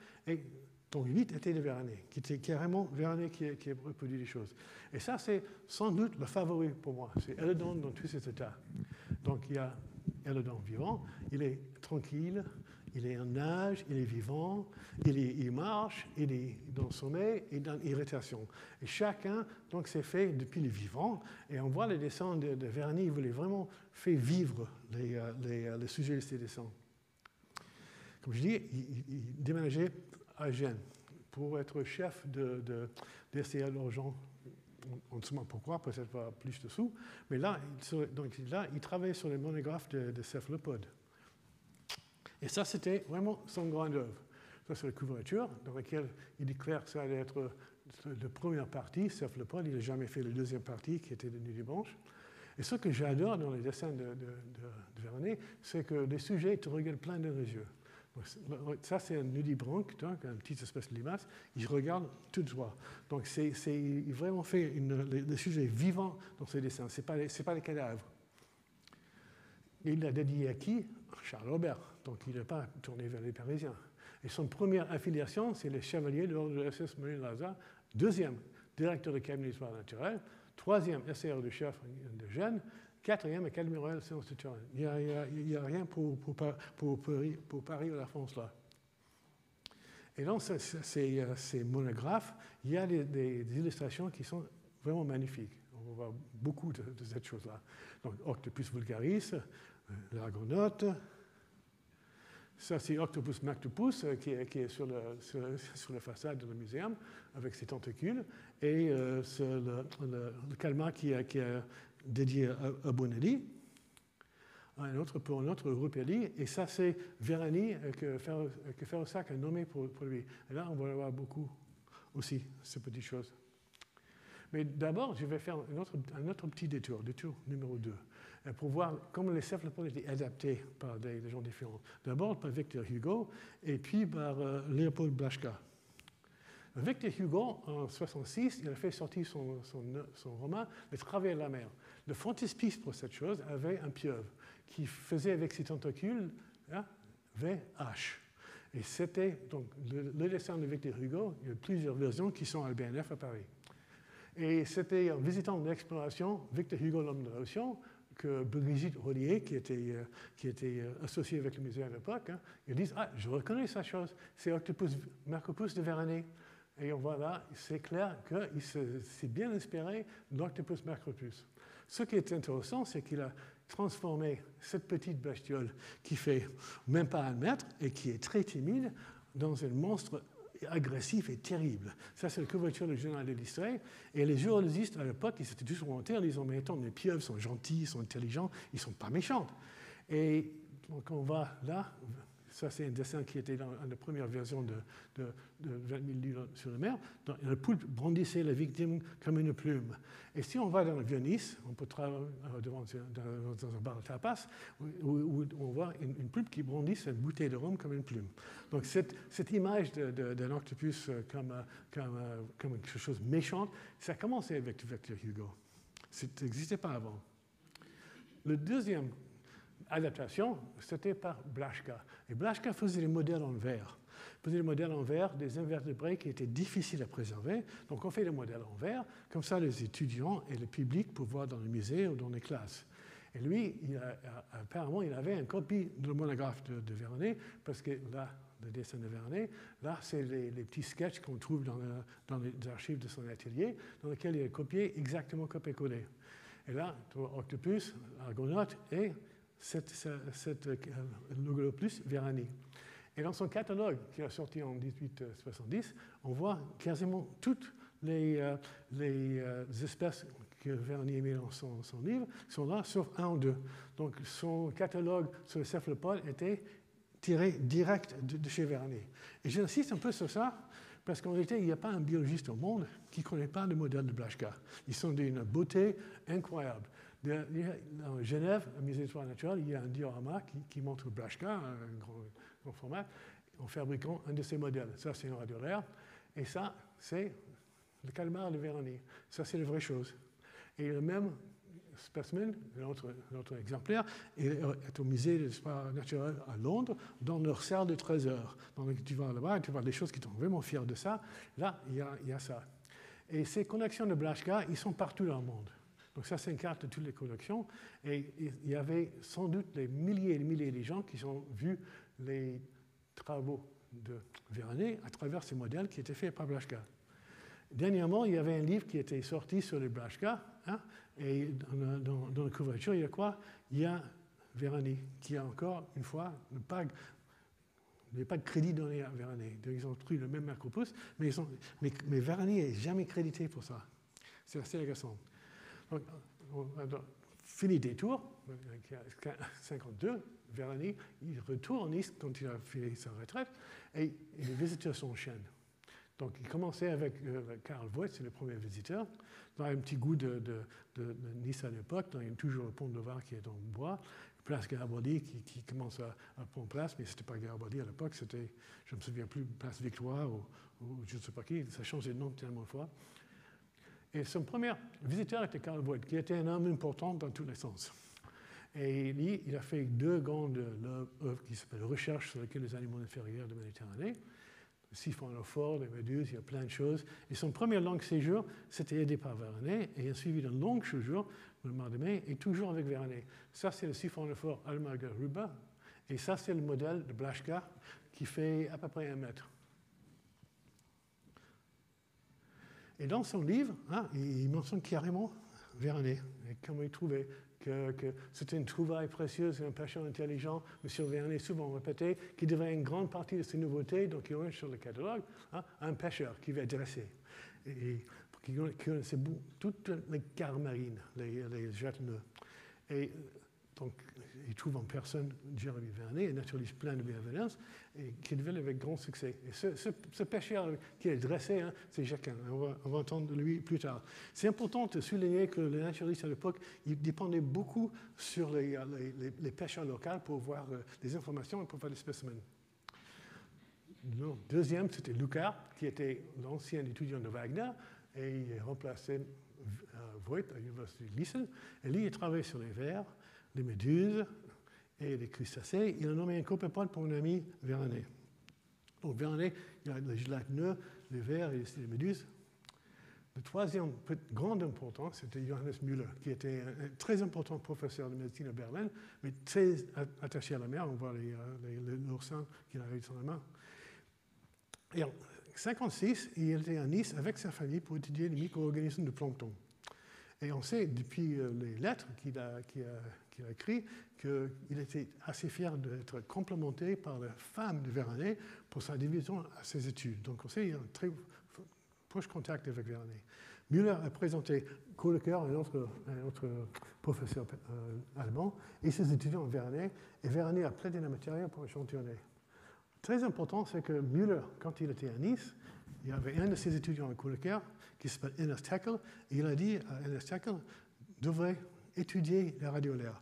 donc 8 étaient de Vérané, qui était carrément Vérané qui, qui a reproduit les choses. Et ça, c'est sans doute le favori pour moi. C'est Eledon dans tous ses états. Donc il y a Eledon vivant, il est tranquille, il est en nage, il est vivant, il, il, marche, il est dans le sommeil et dans l'irritation. Et chacun, donc, c'est fait depuis le vivant. Et on voit les dessins de, de il voulait vraiment faire vivre les, euh, euh, les sujets de ces dessins. Comme je dis, il déménageait à Gênes pour être chef de, de, d'essayer l'argent. On ne sait pas pourquoi, peut-être pas plus de sous. Mais là, donc là, il travaillait sur les monographes de, de céphalopodes. Et ça, c'était vraiment son grande œuvre. Ça, c'est la couverture dans laquelle il déclare que ça allait être la première partie, céphalopode. Il n'a jamais fait la deuxième partie, qui était de Nuit Blanche. Et ce que j'adore dans les dessins de, de, de, c'est que les sujets te regardent plein de yeux. Ça, c'est un nudibranque, donc une petite espèce de limace. Il regarde tout droit. Donc, c'est, vraiment fait le, sujet vivant dans ses dessins. Ce n'est pas, pas les cadavres. il l'a dédié à qui? Charles Robert. Donc, il n'est pas tourné vers les Parisiens. Et son première affiliation, c'est le chevalier de l'ordre de SS Marine Lazare, deuxième directeur de cabinet d'histoire naturelle, troisième SR de chef de Gênes, quatrième quadmirale séance de Turin. Il n'y a, rien pour, Paris ou la France là. Et dans ces, ces, monographes, il y a des, illustrations qui sont vraiment magnifiques. On voit beaucoup de, cette chose-là. Donc, Octopus vulgaris, euh, l'argonaute, ça, c'est Octopus mactopus, euh, qui est, sur, le, la façade de le muséum, avec ses tentacules, et euh, le, calmar qui qui dédié à, Bonelli, un autre pour un autre Rupelli, et ça, c'est Verani euh, que, Ferrosac a nommé pour, lui. Et là, on va avoir beaucoup aussi, ces petites choses. Mais d'abord, je vais faire un autre, petit détour, détour numéro 2. Euh, pour voir comment les céphalopodes étaient adaptés par des, gens différents. D'abord par Victor Hugo et puis par euh, Léopold Blaschka. Victor Hugo, en 1966, il a fait sortir son, roman Les Travailleurs de la mer. Le frontispice pour cette chose avait un pieuvre qui faisait avec ses tentacules hein, VH. Et c'était donc le, dessin de Victor Hugo. Il y a plusieurs versions qui sont à l'BNF à Paris. Et c'était en visitant l'exploration, Victor Hugo, l'homme de l'océan, que Brigitte Rollier, qui était, euh, qui était euh, associée avec le musée à l'époque, hein, ils disent Ah, je reconnais sa chose, c'est Octopus Marcopus de Verané. Et on voit là, c'est clair qu'il s'est bien inspiré d'Octopus Macropus. Ce qui est intéressant, c'est qu'il a transformé cette petite bestiole qui fait même pas un mètre et qui est très timide dans un monstre agressif et terrible. Ça, c'est la couverture du journal de l'Histoire. Et les journalistes, à l'époque, ils étaient tous ils ont dit, mais attends, les pieuvres sont gentils, ils sont intelligents, ils ne sont pas méchants. Et donc, on va là ça, c'est un dessin qui était dans la première version de, de, de 20 000 sur la mer. le poulpe brandissait la victime comme une plume. Et si on va dans le Venise, on peut travailler euh, devant, dans, un bar de tapas, où, on voit une, une, qui brandit une bouteille de rhum comme une plume. Donc cette, image d'un octopus euh, comme, euh, comme, quelque chose de méchant, ça a commencé avec Victor Hugo. Ça n'existait pas avant. Le deuxième adaptation, c'était par Blaschka. Et Blaschka faisait des modèles en verre. Il faisait des modèles en verre des invertébrés qui étaient difficiles à préserver. Donc on fait des modèles en verre, comme ça les étudiants et le public peuvent voir dans les musées ou dans les classes. Et lui, apparemment, il avait une copie de monographe de, de Vernet, parce que là, le dessin de Vernet, là, c'est les, petits sketchs qu'on trouve dans, dans, les archives de son atelier, dans lesquels il a copié exactement copié-collé. Et là, Octopus, Argonaute et cette, cette, euh, plus Verani. Et dans son catalogue qui a sorti en 1870, on voit quasiment toutes les, euh, les euh, espèces que Verani a mis dans son, livre sont là, sauf un ou deux. Donc son catalogue sur les céphalopodes était tiré direct de, chez Verani. Et j'insiste un peu sur ça, parce qu'en réalité, il n'y a pas un biologiste au monde qui ne connaît pas le modèle de Blaschka. Ils sont d'une beauté incroyable. En Genève, au musée d'histoire naturelle, il y a un diorama qui, montre Blaschka, un grand, format, en fabriquant un de ces modèles. Ça, c'est un radiolaire. Et ça, c'est le calmar de Véronique. Ça, c'est la vraie chose. Et le même spécimen, notre, exemplaire, est, au musée d'histoire naturelle à Londres, dans leur serre de trésors. Donc, tu vas là-bas, tu vois des choses qui sont vraiment fiers de ça. Là, il y a, il y a ça. Et ces connexions de Blaschka, ils sont partout dans le monde. Donc ça, c'est une carte de toutes les collections. Et il y avait sans doute des milliers et des milliers de gens qui ont vu les travaux de Véronée à travers ces modèles qui étaient faits par Blaschka. Dernièrement, il y avait un livre qui était sorti sur les Blaschka, hein, et dans, la couverture, il y a quoi? Il y a Véronique, qui a encore une fois il n'y a pas de crédit donné à Véronique. Ils ont pris le même Macropus, mais, ils n'est jamais crédité pour ça. C'est assez agaçant. Donc, fini des tours, 52, Véronique, il retourne quand il a fait sa retraite, et, les visiteurs s'enchaînent. Donc, il commençait avec euh, Karl Voigt, c'est le premier visiteur. Il a un petit goût de, Nice à l'époque. Il y a toujours le pont de Var qui est en bois. Place Garibaldi qui, commence à, prendre place, mais ce n'était pas Garibaldi à l'époque, c'était, je ne me souviens plus, Place Victoire ou, je ne sais pas qui. Ça changeait de nom tellement de fois. Et son premier visiteur était Karl Voigt, qui était un homme important dans tous les sens. Et lui, il a fait deux grandes œuvres qui s'appellent Recherche sur les animaux inférieurs de Méditerranée. siphonophores, les méduses, il y a plein de choses. Et son premier long séjour, c'était aidé par Veranet, et il a suivi d'un long séjour, le mois de mai, et toujours avec Veranet. Ça, c'est le siphonophore Almaga-Ruba, et ça, c'est le modèle de Blaschka, qui fait à peu près un mètre. Et dans son livre, hein, il mentionne carrément Veranet, et comment il trouvait que, c'était une trouvaille précieuse et un pêcheur intelligent, M. Vernet souvent répété, qui devait une grande partie de ces nouveautés, donc il y sur le catalogue, hein, un pêcheur qui va dresser. Et, qui connaissait toutes les carres marines, les, les Et donc, il trouve en personne Jérémy Vernet, un naturaliste plein de bienveillance, et qui développe avec grand succès. Et ce, pêcheur qui est dressé, hein, c'est Jacquin. On va, entendre de lui plus tard. C'est important de souligner que les naturalistes à l'époque, ils dépendaient beaucoup sur les, pêcheurs locaux pour voir euh, des informations et pour faire des spécimens. Deuxième, c'était Lucas, qui était l'ancien étudiant de Wagner, et il remplaçait euh, Voigt à l'université de Gießen. Et lui, il travaillait sur les vers les méduses et les crustacés. Il a nommé un copain pour mon ami Veranet. Donc Veranet, il a les gélatineux, les vers et les méduses. Le troisième, grande importance, c'était Johannes Müller, qui était un, très important professeur de médecine à Berlin, mais très attaché à la mer. On voit l'oursin qu'il a eu dans la main. Et en 1956, il était à Nice avec sa famille pour étudier les micro-organismes de plancton. Et on sait depuis euh, les lettres qu'il a, écrites qu'il était assez fier d'être complémenté par la femme de Veranet pour sa division à ses études. Donc on sait qu'il y a un très proche contact avec Veranet. Müller a présenté Kohleker, un autre, un autre professeur euh, allemand, et ses étudiants en Veranet, et Veranet a plaidé la matière pour échantillonner. Très important, c'est que Müller, quand il était à Nice, il y avait un de ses étudiants à Kohleker qui s'appelle Ernest Haeckel, et il a dit à Ernest Haeckel devrait étudier les radiolaires.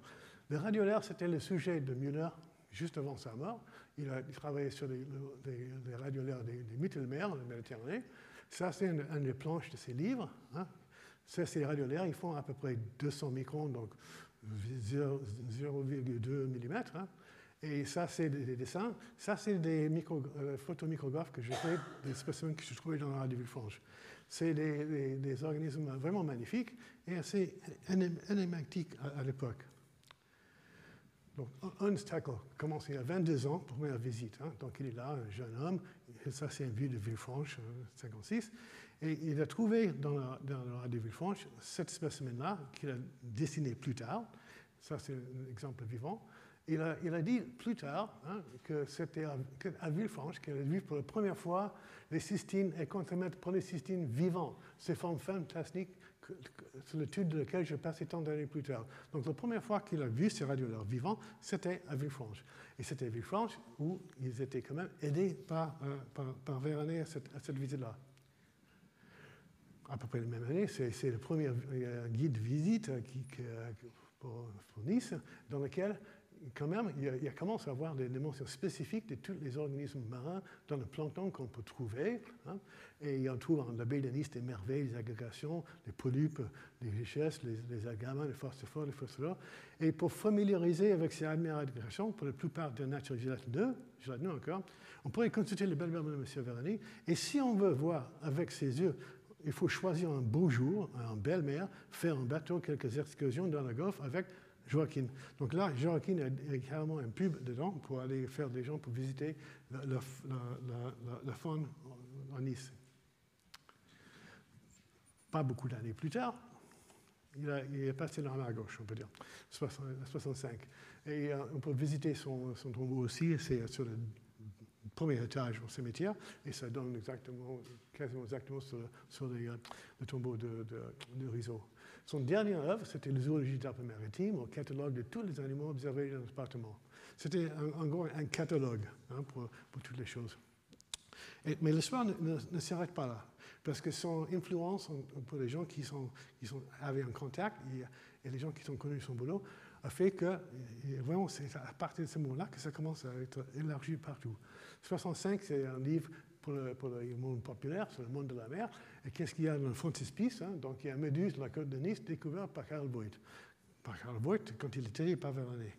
Les radiolaires, c'était le sujet de Müller juste avant sa mort. Il a travaillé sur les, les, radiolaires des, des Mittelmeer, la Méditerranée. Ça, c'est une, des planches de ses livres. Hein. Ça, c'est les radiolaires. Ils font à peu près 200 microns, donc 0,2 mm. Et ça, c'est des dessins. Ça, c'est des micro, euh, photomicrographes que j'ai fait, des spécimens que je trouvais dans la radio Villefranche. C'est des, organismes vraiment magnifiques et assez énigmatiques à, l'époque. Donc, Ernst Haeckel commence il y a 22 ans, première visite. Hein. Donc, il est là, un jeune homme. Ça, c'est une vue de Villefranche, 56. Euh, et il a trouvé dans la, dans radio Villefranche cet spécimen-là qu'il a dessiné plus tard. Ça, c'est un exemple vivant. Il a, dit plus tard hein, que c'était à, Villefranche qu'il a vu pour la première fois les cystines et contre-mètres cystines vivants, ces formes fantastiques sur l'étude de laquelle je passé tant d'années plus tard. Donc la première fois qu'il a vu ces radioleurs vivants, c'était à Villefranche. Et c'était à Villefranche où ils étaient quand même aidés par, euh, par, à cette, visite-là. À peu près la même année, c'est le premier euh, guide de visite euh, qui, pour, pour Nice, dans lequel quand même, il, commence à avoir des dimensions spécifiques de tous les organismes marins dans le plancton qu'on peut trouver. Hein. Et on trouve en la baie de Nice des merveilles, des agrégations, des polypes, des richesses, les, les agamas, les phosphores, les phosphores. Et pour familiariser avec ces agrégations, pour la plupart des natures gélatineux, gélatineux encore, on pourrait consulter le bel de M. Vérani. Et si on veut voir avec ses yeux il faut choisir un beau jour, en belle mer, faire un bateau, quelques excursions dans la Golfe avec Joaquin. Donc là, Joaquin a, carrément un pub dedans pour aller faire des gens pour visiter la, faune en Nice. Pas beaucoup d'années plus tard, il, a, est passé dans la gauche, on peut dire, 65. Et euh, on peut visiter son, tombeau aussi, c'est sur le premier étage au cimetière, et ça donne exactement, quasiment exactement sur, euh, le tombeau de, de, de Son dernière œuvre, c'était le zoologie d'Alpes maritime, au catalogue de tous les animaux observés dans le département. C'était en gros un catalogue hein, pour, toutes les choses. mais l'histoire ne, ne, s'arrête pas là, parce que son influence pour les gens qui, sont, sont, avaient un contact et, les gens qui ont connu son boulot a fait que, vraiment, c'est à partir de ce moment-là que ça commence à être élargi partout. 65, c'est un livre pour le, monde populaire, sur le monde de la mer. Et qu'est-ce qu'il y a dans le frontispice hein? Donc, il y a Méduse, la côte de Nice, découverte par Karl Voigt. Par Karl Voigt, quand il était par Veranet.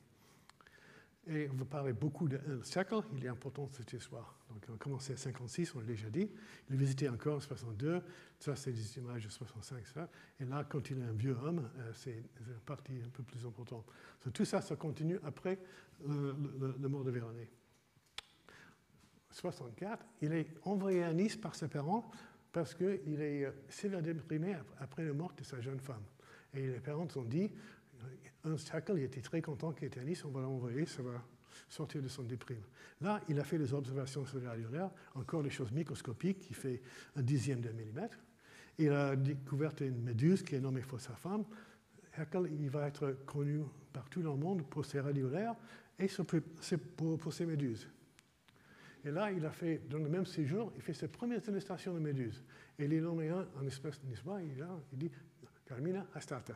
Et on va parler beaucoup de siècle, il est important cette histoire. Donc on a commencé à 56, on l'a déjà dit. Il a visité encore en 62, ça c'est des images de 65, ça. Et là, quand il est un vieux homme, euh, c'est une partie un peu plus importante. tout ça, ça continue après le, mort de Véronique. 64, il est envoyé à Nice par ses parents parce qu'il est euh, sévèrement déprimé après la mort de sa jeune femme. Et les parents ont dit, un Haeckel, il était très content qu'il était à Nice, on va l'envoyer, ça va sortir de son déprime. Là, il a fait des observations sur radiolaire, encore des choses microscopiques qui fait un dixième de millimètre. Il a découvert une méduse qui est nommée femme. Haeckel, il va être connu partout dans le monde pour ses radiolaires et pour, pour ses méduses. Et là, il a fait, dans le même séjour, il fait ses premières illustrations de méduses. Et il est en espèce, n'est-ce pas il, dit Carmina astata.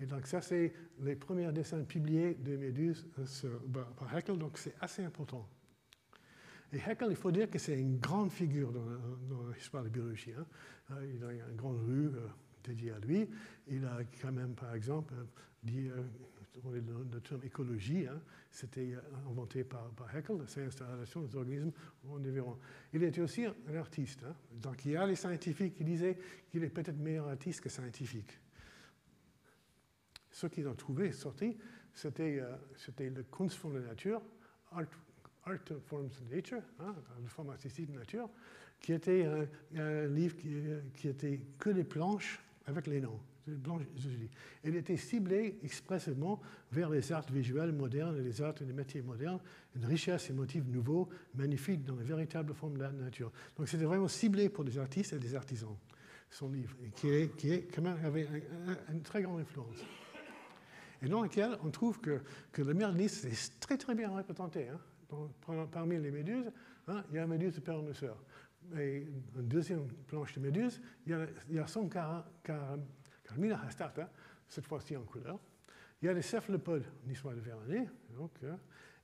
Et donc ça, c'est les premiers dessins publiés de méduses euh, par Haeckel, donc c'est assez important. Et Haeckel, il faut dire que c'est une grande figure dans, l'histoire de biologie. Hein. Euh, il a une grande rue euh, dédiée à lui. Il a quand même, par exemple, dit le, terme écologie, hein, c'était inventé par, par Haeckel, c'est l'installation des organismes environnants. Il était aussi un artiste. Hein. Donc il y a les scientifiques qui disaient qu'il est peut-être meilleur artiste que scientifique ce qu'ils ont trouvé, sorti, c'était euh, le Kunstform de nature, Art, Forms of Nature, hein, le forme artistique de nature, qui était un, livre qui, qui, était que des planches avec les noms. Il était ciblé expressément vers les arts visuels modernes et les arts et les métiers modernes, une richesse et motifs nouveaux, magnifiques dans les véritables formes de la nature. Donc c'était vraiment ciblé pour des artistes et des artisans, son livre, qui, avait une très grande influence et dans lequel on trouve que, que le Nice est très très bien représenté. Hein. parmi les méduses, hein, il y a la méduse de Pernosseur. Et une deuxième planche de méduse, il y a, il y a son car, Hastata, cette fois-ci en couleur. Il y a les céphalopodes niçois de Véronique, donc, euh,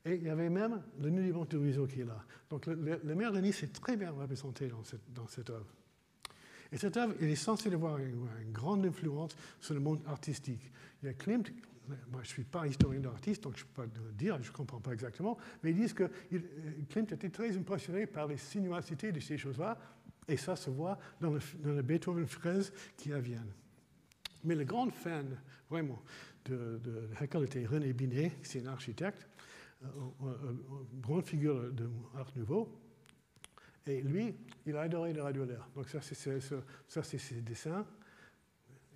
et il y avait même le nudiment de ruisseau qui est là. Donc le, le, mer de Nice est très bien représenté dans cette, dans cette œuvre. Et cette œuvre, il est censé avoir une, une, grande influence sur le monde artistique. Il y a Klimt moi je ne suis pas historien d'artiste, donc je ne peux pas dire, je ne comprends pas exactement, mais ils disent que Klimt était très impressionné par les sinuosités de ces choses-là, et ça se voit dans le, dans Beethoven fraise qui à Vienne. Mais le grand fan, vraiment, de, de Haeckel était René Binet, c'est un architecte, euh, une grande figure de Art Nouveau. Et lui, il a adoré le radiolaire. Donc ça, c'est ses dessins.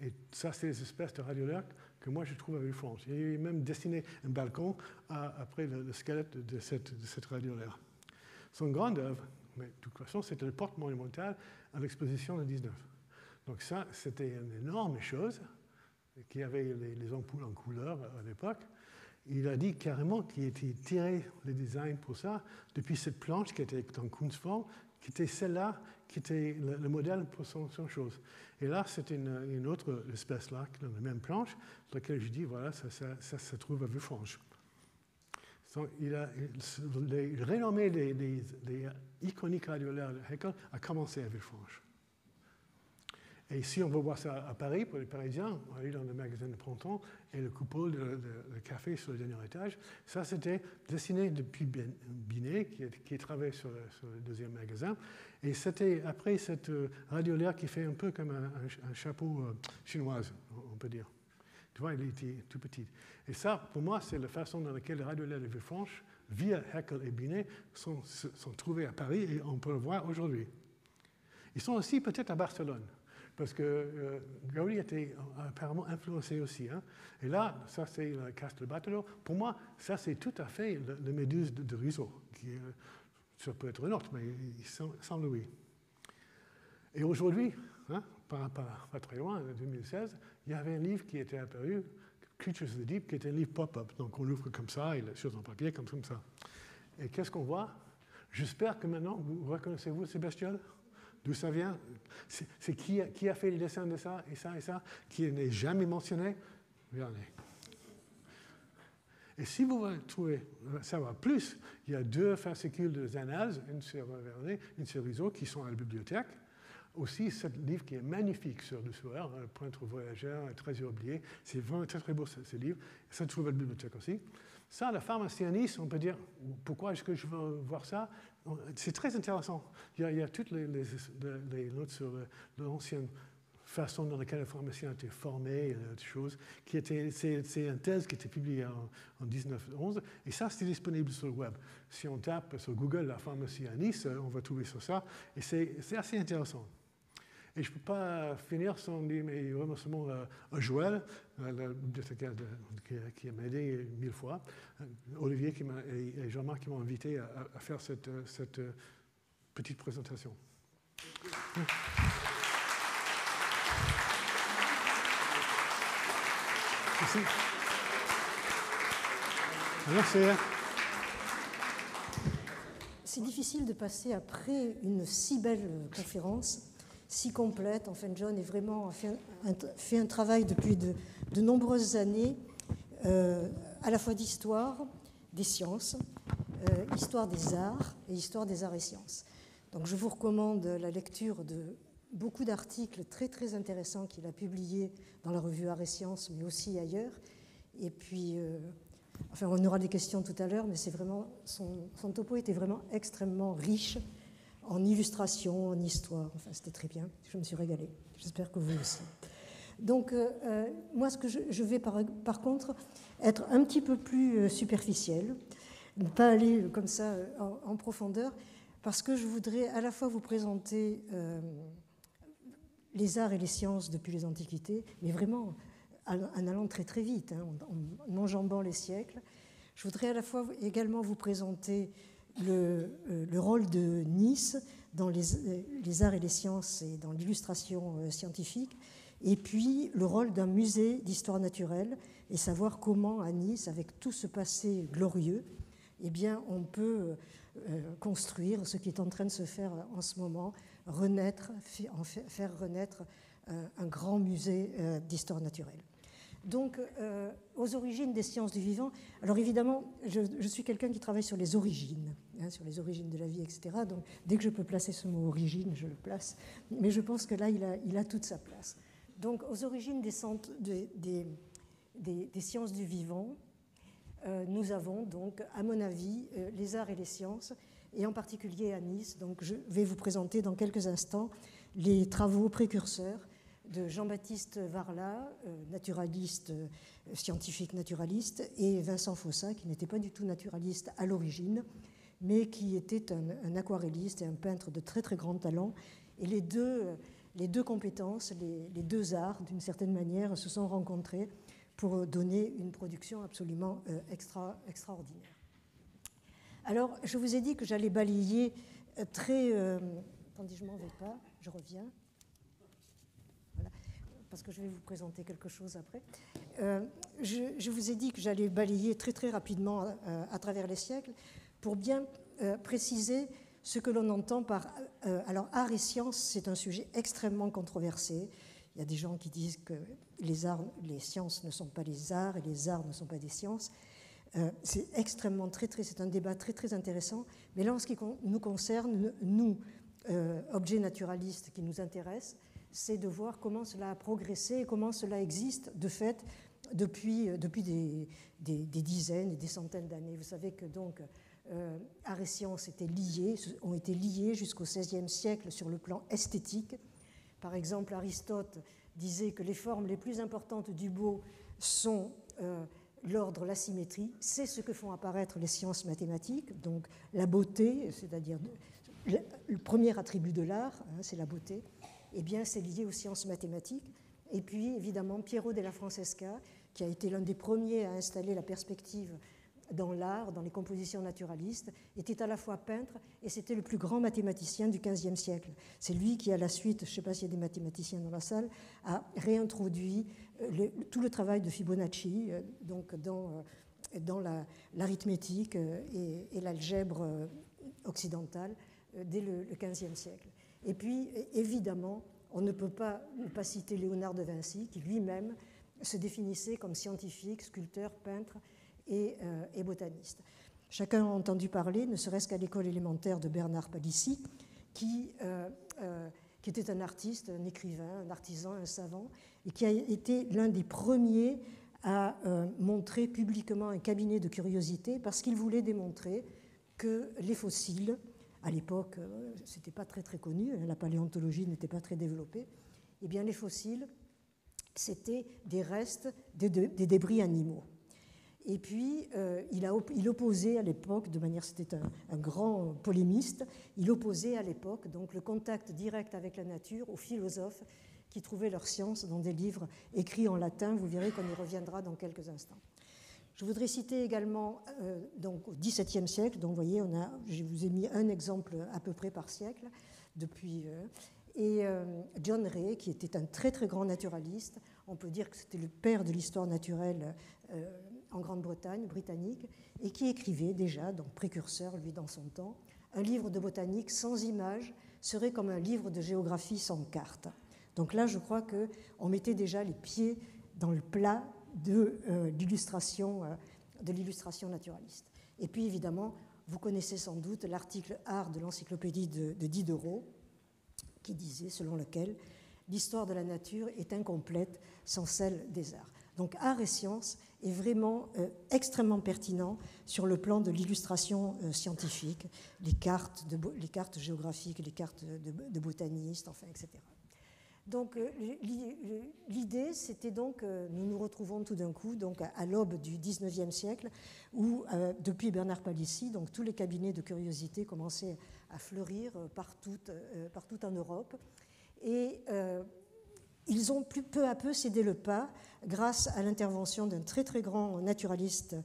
Et ça, c'est les espèces de radiolaire que moi je trouve à Villefranche. Il a même dessiné un balcon après le, squelette de cette, de cette radiolaire. Son grande œuvre, mais de toute façon, c'était le porte monumental à l'exposition de 19. Donc ça, c'était une énorme chose, qui avait les, ampoules en couleur à l'époque. Il a dit carrément qu'il était tiré le design pour ça depuis cette planche qui était en Kunstform, qui était celle-là, qui était le, modèle pour son, chose. Et là, c'est une, autre espèce là, dans la même planche, sur laquelle je dis, voilà, ça, se trouve à Villefranche. il a, le renommée des, des, des iconiques radiolaires de Haeckel a commencé à Villefranche. Et ici, on va voir ça à Paris, pour les Parisiens, on aller dans le magasin de printemps, et le coupole de, café sur le dernier étage. Ça, c'était dessiné depuis Binet, qui, qui travaillait sur le, sur le, deuxième magasin. Et c'était après cette euh, radiolaire qui fait un peu comme un, chapeau euh, chinoise, on peut dire. Tu vois, il était tout petit. Et ça, pour moi, c'est la façon dans laquelle les radiolaires de Villefranche, via Haeckel et Binet, sont, sont trouvés à Paris, et on peut le voir aujourd'hui. Ils sont aussi peut-être à Barcelone parce que euh, Gaudi était apparemment influencé aussi. Hein. Et là, ça c'est le Castel Battello. Pour moi, ça c'est tout à fait le, méduse de, de Qui, euh, ça peut être un autre, mais il semble oui. Et aujourd'hui, hein, pas, très loin, en 2016, il y avait un livre qui était apparu, Creatures of the Deep, qui était un livre pop-up. Donc on l'ouvre comme ça, il est sur un papier comme ça. Et qu'est-ce qu'on voit? J'espère que maintenant, vous reconnaissez-vous ces bestioles D'où ça vient? C'est qui, a fait les dessins de ça et ça et ça, qui n'est jamais mentionné? Regardez. Et si vous voulez savoir plus, il y a deux fascicules de Zanaz, une sur Vernet, une sur Rizzo, qui sont à la bibliothèque. Aussi, ce livre qui est magnifique sur le soir, Pointre voyageur, très oublié. C'est vraiment très très beau ce, livre. Ça se trouve à la bibliothèque aussi. Ça, la pharmacie à Nice, on peut dire, pourquoi est-ce que je veux voir ça? C'est très intéressant. Il y a, toutes les, notes sur l'ancienne façon dans laquelle le pharmacien a été formé, euh, choses, était, c'est, une thèse qui a été publiée en, en 1911, et ça, c'est disponible sur le web. Si on tape sur Google la pharmacie à Nice, on va trouver sur ça, et c'est, c'est assez intéressant. Et je ne peux pas finir sans dire mes remerciements à, Joël, le bibliothécaire qui, m'a aidé mille fois, Olivier et Jean-Marc qui m'ont invité à, faire cette, cette, petite présentation. Merci. Merci. C'est difficile de passer après une si belle conférence si complète. Enfin, John est vraiment fait un, travail depuis de, nombreuses années, euh, à la fois d'histoire, des sciences, euh, histoire des arts et histoire des arts et sciences. Donc, je vous recommande la lecture de beaucoup d'articles très très intéressants qu'il a publiés dans la revue Arts et Sciences, mais aussi ailleurs. Et puis, euh, enfin, on aura des questions tout à l'heure, mais c'est vraiment son topo était vraiment extrêmement riche en illustration, en histoire. Enfin, c'était très bien. Je me suis régalée. J'espère que vous aussi. Donc, euh, euh, moi, ce que je, vais par, contre être un petit peu plus euh, superficielle, ne pas aller comme ça en, profondeur, parce que je voudrais à la fois vous présenter les arts et les sciences depuis les antiquités, mais vraiment en, allant très très vite, hein, en, enjambant les siècles. Je voudrais à la fois également vous présenter le, euh, le, rôle de Nice dans les, euh, arts et les sciences et dans l'illustration euh, scientifique, et puis le rôle d'un musée d'histoire naturelle, et savoir comment à Nice, avec tout ce passé glorieux, eh bien, on peut construire ce qui est en train de se faire en ce moment, renaître, faire renaître un grand musée d'histoire naturelle. Donc, euh, aux origines des sciences du vivant. Alors évidemment, je, suis quelqu'un qui travaille sur les origines, hein, sur les origines de la vie, etc. Donc, dès que je peux placer ce mot origine, je le place. Mais je pense que là, il a, toute sa place. Donc, aux origines des sciences du vivant, euh, nous avons donc, à mon avis, euh, les arts et les sciences, et en particulier à Nice. Donc, je vais vous présenter dans quelques instants les travaux précurseurs de Jean-Baptiste Varla, euh, naturaliste, euh, scientifique naturaliste, et Vincent Fossa, qui n'était pas du tout naturaliste à l'origine, mais qui était un, aquarelliste et un peintre de très très grand talent. Et les deux, les deux compétences, les, deux arts, d'une certaine manière, se sont rencontrés pour donner une production absolument euh, extra, extraordinaire. Alors, je vous ai dit que j'allais balayer très... attendez, je m'en vais pas, je reviens parce que je vais vous présenter quelque chose après. Euh, je, vous ai dit que j'allais balayer très très rapidement euh, à travers les siècles pour bien euh, préciser ce que l'on entend par... alors, art et science, c'est un sujet extrêmement controversé. Il y a des gens qui disent que les, les sciences ne sont pas les arts et les arts ne sont pas des sciences. c'est extrêmement très très, c'est un débat très très intéressant. Mais là, en ce qui nous concerne, nous, objets naturalistes qui nous intéressent, c'est de voir comment cela a progressé et comment cela existe de fait depuis, euh, depuis des, dizaines et des centaines d'années. Vous savez que donc euh, art et sciences étaient liés, ont été liés jusqu'au XVIe siècle sur le plan esthétique. Par exemple, Aristote disait que les formes les plus importantes du beau sont euh, l'ordre, la symétrie. C'est ce que font apparaître les sciences mathématiques, donc la beauté, c'est-à-dire le premier attribut de l'art, hein, c'est la beauté eh bien, c'est lié aux sciences mathématiques. Et puis, évidemment, Piero della Francesca, qui a été l'un des premiers à installer la perspective dans l'art, dans les compositions naturalistes, était à la fois peintre et c'était le plus grand mathématicien du XVe siècle. C'est lui qui, à la suite, je ne sais pas s'il y a des mathématiciens dans la salle, a réintroduit euh, tout le travail de Fibonacci euh, donc dans, euh, dans l'arithmétique et, l'algèbre occidentale dès le XVe siècle. Et puis, évidemment, on ne peut pas ne pas citer Léonard de Vinci, qui lui-même se définissait comme scientifique, sculpteur, peintre et, euh, botaniste. Chacun a entendu parler, ne serait-ce qu'à l'école élémentaire de Bernard Palissy, qui, euh, euh, qui était un artiste, un écrivain, un artisan, un savant, et qui a été l'un des premiers a montré publiquement un cabinet de curiosité parce qu'il voulait démontrer que les fossiles, à l'époque, ce n'était pas très très connu, hein, la paléontologie n'était pas très développée, eh bien les fossiles, c'était des restes des débris animaux. Et puis, euh, il, opposait à l'époque, de manière, c'était un, grand polémiste, il opposait à l'époque donc le contact direct avec la nature aux philosophes qui trouvaient leur science dans des livres écrits en latin. Vous verrez qu'on y reviendra dans quelques instants. Je voudrais citer également euh, donc, au XVIIe siècle, donc vous voyez, on a, je vous ai mis un exemple à peu près par siècle depuis. Euh, et John Ray, qui était un très très grand naturaliste, on peut dire que c'était le père de l'histoire naturelle en Grande-Bretagne, britannique, et qui écrivait déjà, donc précurseur lui dans son temps, un livre de botanique sans images serait comme un livre de géographie sans carte. Donc là, je crois qu'on mettait déjà les pieds dans le plat de euh, l'illustration euh, de l'illustration naturaliste. Et puis évidemment, vous connaissez sans doute l'article art de l'encyclopédie de, de Diderot, qui disait, selon lequel l'histoire de la nature est incomplète sans celle des arts. Donc art et science est vraiment euh, extrêmement pertinent sur le plan de l'illustration scientifique, les cartes, de, les cartes géographiques, les cartes de, botanistes, enfin, etc. Donc euh, l'idée, c'était donc, nous nous retrouvons tout d'un coup donc à, l'aube du 19e siècle, où depuis Bernard Palissy, donc tous les cabinets de curiosité commençaient à fleurir partout, partout en Europe. Et ils ont peu à peu cédé le pas grâce à l'intervention d'un très très grand naturaliste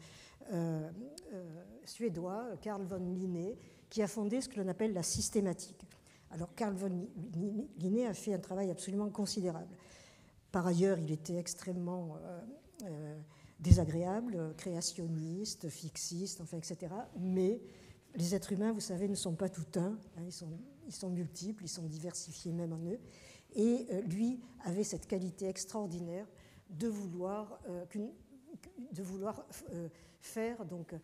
euh, euh, suédois, Carl von Linné, qui a fondé ce que l'on appelle la systématique. Alors Carl von Linné a fait un travail absolument considérable. Par ailleurs, il était extrêmement euh, désagréable, créationniste, fixiste, enfin, etc. Mais les êtres humains, vous savez, ne sont pas tout un, hein, ils, sont, multiples, ils sont diversifiés même en eux. Et euh, lui avait cette qualité extraordinaire de vouloir, euh, de vouloir euh, faire, donc,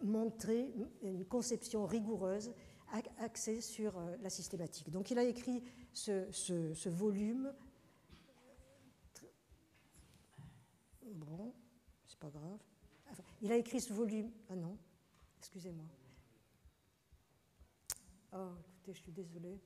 montrer une conception rigoureuse axée sur la systématique. Donc il a écrit ce, volume. Bon, c'est pas grave. il a écrit ce volume. Ah non, excusez-moi. Oh, écoutez, je suis désolée.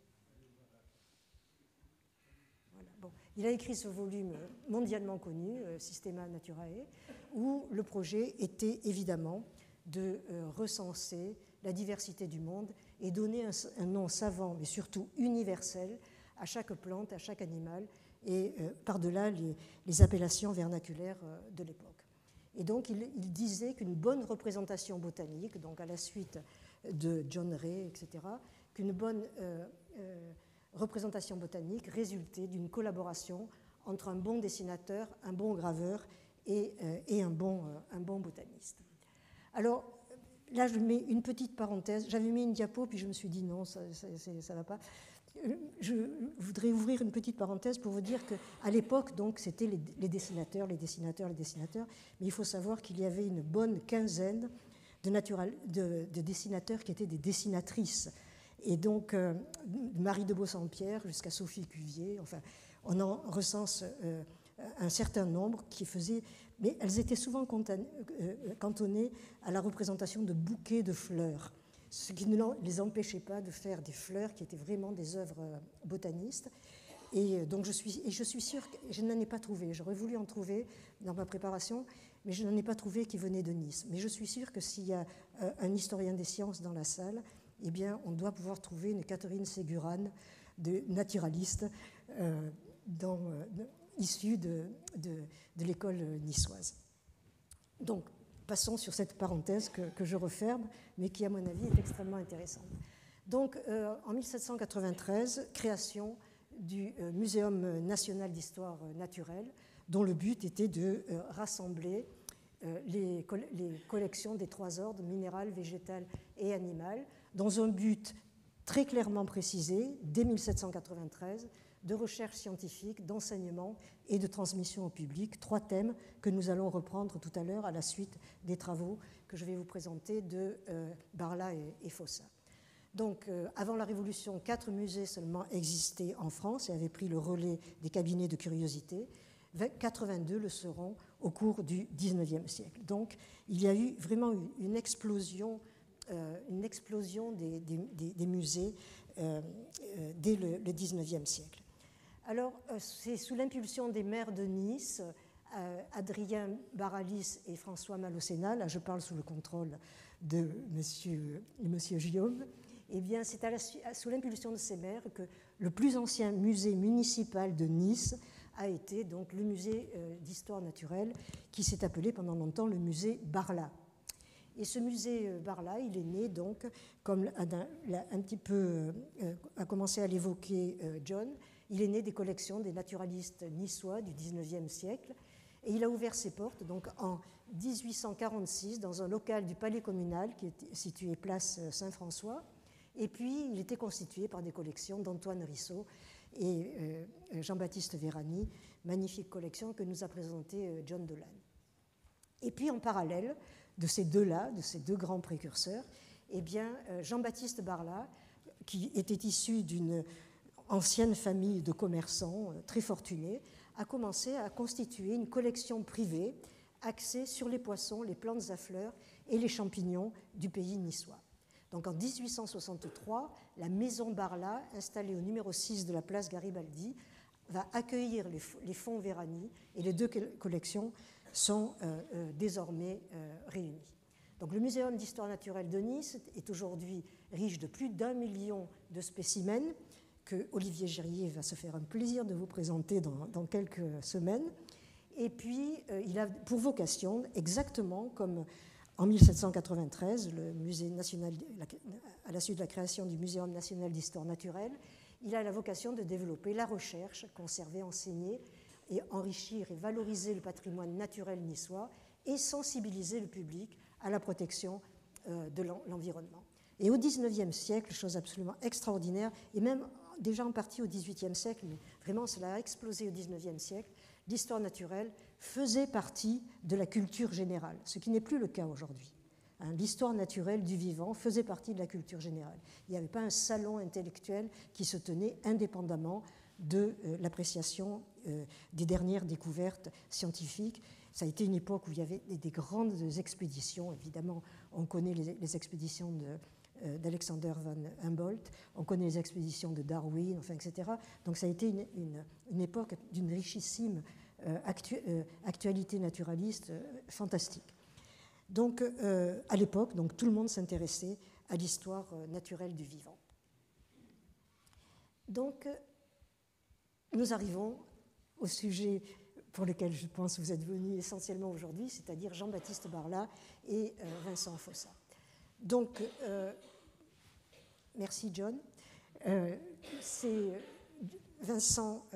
Il a écrit ce volume mondialement connu, euh, Systema Naturae, où le projet était évidemment de euh, recenser la diversité du monde et donner un, nom savant, mais surtout universel, à chaque plante, à chaque animal, et euh, par-delà les, appellations vernaculaires de l'époque. Et donc il, disait qu'une bonne représentation botanique, donc à la suite de John Ray, etc., qu'une bonne représentation botanique résultait d'une collaboration entre un bon dessinateur, un bon graveur et, euh, un, bon, euh, un bon botaniste. Alors, là, je mets une petite parenthèse. J'avais mis une diapo, puis je me suis dit non, ça ne va pas. Je voudrais ouvrir une petite parenthèse pour vous dire qu'à l'époque, donc, c'était les, dessinateurs, les dessinateurs, les dessinateurs, mais il faut savoir qu'il y avait une bonne quinzaine de dessinateurs qui étaient des dessinatrices. Et donc, euh, Marie de Beausempierre jusqu'à Sophie Cuvier, enfin, on en recense euh, un certain nombre qui faisaient, mais elles étaient souvent euh, cantonnées à la représentation de bouquets de fleurs, ce qui ne les empêchait pas de faire des fleurs qui étaient vraiment des œuvres botanistes. Et donc je suis, et je suis sûre que je n'en ai pas trouvé. J'aurais voulu en trouver dans ma préparation, mais je n'en ai pas trouvé qui venait de Nice. Mais je suis sûre que s'il y a un historien des sciences dans la salle, eh bien, on doit pouvoir trouver une Catherine Ségurane, de naturaliste, euh, euh, issue de, l'école niçoise. Donc, passons sur cette parenthèse que, je referme, mais qui, à mon avis, est extrêmement intéressante. Donc, euh, en 1793, création du Muséum national d'histoire naturelle, dont le but était de rassembler les, les, collections des trois ordres, minéral, végétal et animal, dans un but très clairement précisé, dès 1793, de recherche scientifique, d'enseignement et de transmission au public, trois thèmes que nous allons reprendre tout à l'heure à la suite des travaux que je vais vous présenter de euh, Barla et, Fossa. Donc, euh, avant la Révolution, quatre musées seulement existaient en France et avaient pris le relais des cabinets de curiosité. 82 le seront au cours du 19e siècle. Donc il y a eu vraiment une explosion, une explosion des, musées dès le, le 19e siècle. Alors c'est sous l'impulsion des maires de Nice, Adrien Baralis et François Malocena, là je parle sous le contrôle de monsieur, monsieur Guillaume, eh bien, c'est sous l'impulsion de ces maires que le plus ancien musée municipal de Nice a été donc le musée euh, d'histoire naturelle qui s'est appelé pendant longtemps le musée Barla. Et ce musée euh, Barla, il est né donc, comme euh, a commencé à l'évoquer John, il est né des collections des naturalistes niçois du 19e siècle. Et il a ouvert ses portes donc en 1846 dans un local du palais communal qui est situé place Saint-François. Et puis, il était constitué par des collections d'Antoine Risseau et euh, Jean-Baptiste Vérani, magnifique collection que nous a présentée euh, John Dolan. Et puis, en parallèle de ces deux-là, de ces deux grands précurseurs, eh euh, Jean-Baptiste Barla, qui était issu d'une ancienne famille de commerçants très fortunés, a commencé à constituer une collection privée axée sur les poissons, les plantes à fleurs et les champignons du pays niçois. Donc en 1863, la maison Barla, installée au numéro 6 de la place Garibaldi, va accueillir les fonds Vérani et les deux collections sont euh, euh, désormais euh, réunies. Donc le Muséum d'histoire naturelle de Nice est aujourd'hui riche de plus d'un million de spécimens que Olivier Gérier va se faire un plaisir de vous présenter dans, quelques semaines. Et puis, il a pour vocation, exactement comme en 1793, le musée national, à la suite de la création du Muséum national d'histoire naturelle, il a la vocation de développer la recherche, conserver, enseigner et enrichir et valoriser le patrimoine naturel niçois et sensibiliser le public à la protection euh, de l'environnement. Et au XIXe siècle, chose absolument extraordinaire, et même déjà en partie au XVIIIe siècle, mais vraiment cela a explosé au XIXe siècle, l'histoire naturelle faisait partie de la culture générale, ce qui n'est plus le cas aujourd'hui. Hein, l'histoire naturelle du vivant faisait partie de la culture générale. Il n'y avait pas un salon intellectuel qui se tenait indépendamment de euh, l'appréciation euh, des dernières découvertes scientifiques. Ça a été une époque où il y avait des, grandes expéditions. Évidemment, on connaît les, expéditions euh, d'Alexander von Humboldt, on connaît les expéditions de Darwin, enfin, etc. Donc ça a été une époque d'une richissime euh, euh, actualité naturaliste euh, fantastique. Donc, à l'époque, donc, tout le monde s'intéressait à l'histoire naturelle du vivant. Donc, nous arrivons au sujet pour lequel je pense que vous êtes venus essentiellement aujourd'hui, c'est-à-dire Jean-Baptiste Barla et Vincent Fossa. Donc, merci John. C'est Vincent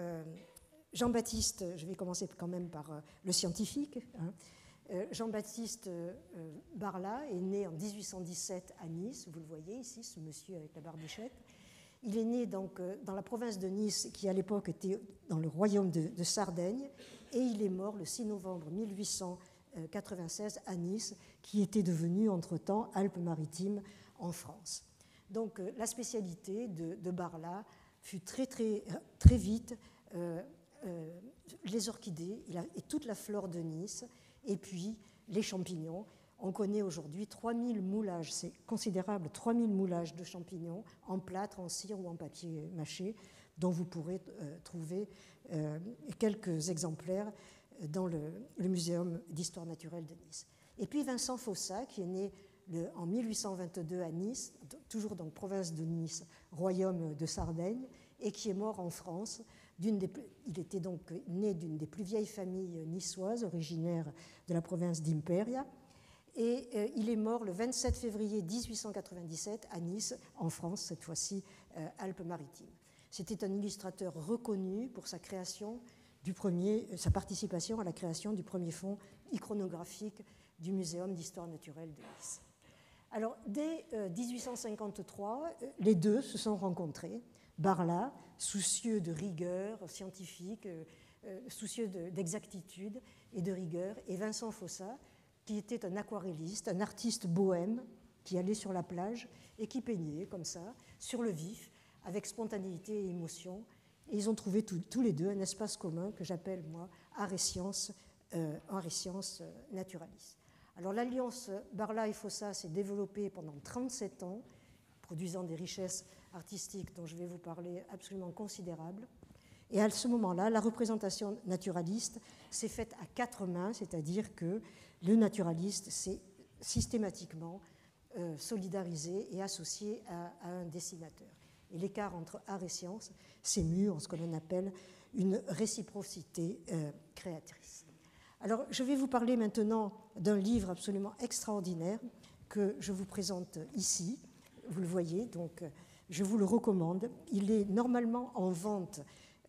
Jean-Baptiste, je vais commencer quand même par euh, le scientifique. Hein. Euh, Jean-Baptiste euh, Barla est né en 1817 à Nice, vous le voyez ici, ce monsieur avec la barbichette. Il est né donc dans la province de Nice, qui à l'époque était dans le royaume de, Sardaigne, et il est mort le 6 novembre 1896 à Nice, qui était devenu entre-temps Alpes-Maritimes en France. Donc la spécialité de, Barla fut très très, très vite euh, les orchidées et toute la flore de Nice, et puis les champignons. On connaît aujourd'hui 3000 moulages, c'est considérable, 3000 moulages de champignons en plâtre, en cire ou en papier mâché, dont vous pourrez euh, trouver euh, quelques exemplaires dans le, le Muséum d'histoire naturelle de Nice. Et puis Vincent Fossa, qui est né en 1822 à Nice, toujours dans la province de Nice, royaume de Sardaigne, et qui est mort en France il était donc né d'une des plus vieilles familles niçoises, originaire de la province d'Imperia. Et euh, il est mort le 27 février 1897 à Nice, en France, cette fois-ci euh, Alpes-Maritimes. C'était un illustrateur reconnu pour sa création du premier, euh, sa participation à la création du premier fonds iconographique du Muséum d'histoire naturelle de Nice. Alors, dès 1853, les deux se sont rencontrés Barla, soucieux de rigueur scientifique, euh, euh, soucieux d'exactitude et de rigueur, et Vincent Fossa, qui était un aquarelliste, un artiste bohème, qui allait sur la plage et qui peignait comme ça, sur le vif, avec spontanéité et émotion. Et ils ont trouvé tous les deux un espace commun que j'appelle, moi, art et sciences, euh, sciences euh, naturalistes. Alors l'alliance Barla et Fossa s'est développée pendant 37 ans, produisant des richesses artistiques dont je vais vous parler absolument considérables. Et à ce moment-là, la représentation naturaliste s'est faite à quatre mains, c'est-à-dire que le naturaliste s'est systématiquement euh, solidarisé et associé à, un dessinateur. Et l'écart entre art et science s'est mu en ce que l'on appelle une réciprocité euh, créatrice. Alors, je vais vous parler maintenant d'un livre absolument extraordinaire que je vous présente ici. Vous le voyez, donc je vous le recommande. Il est normalement en vente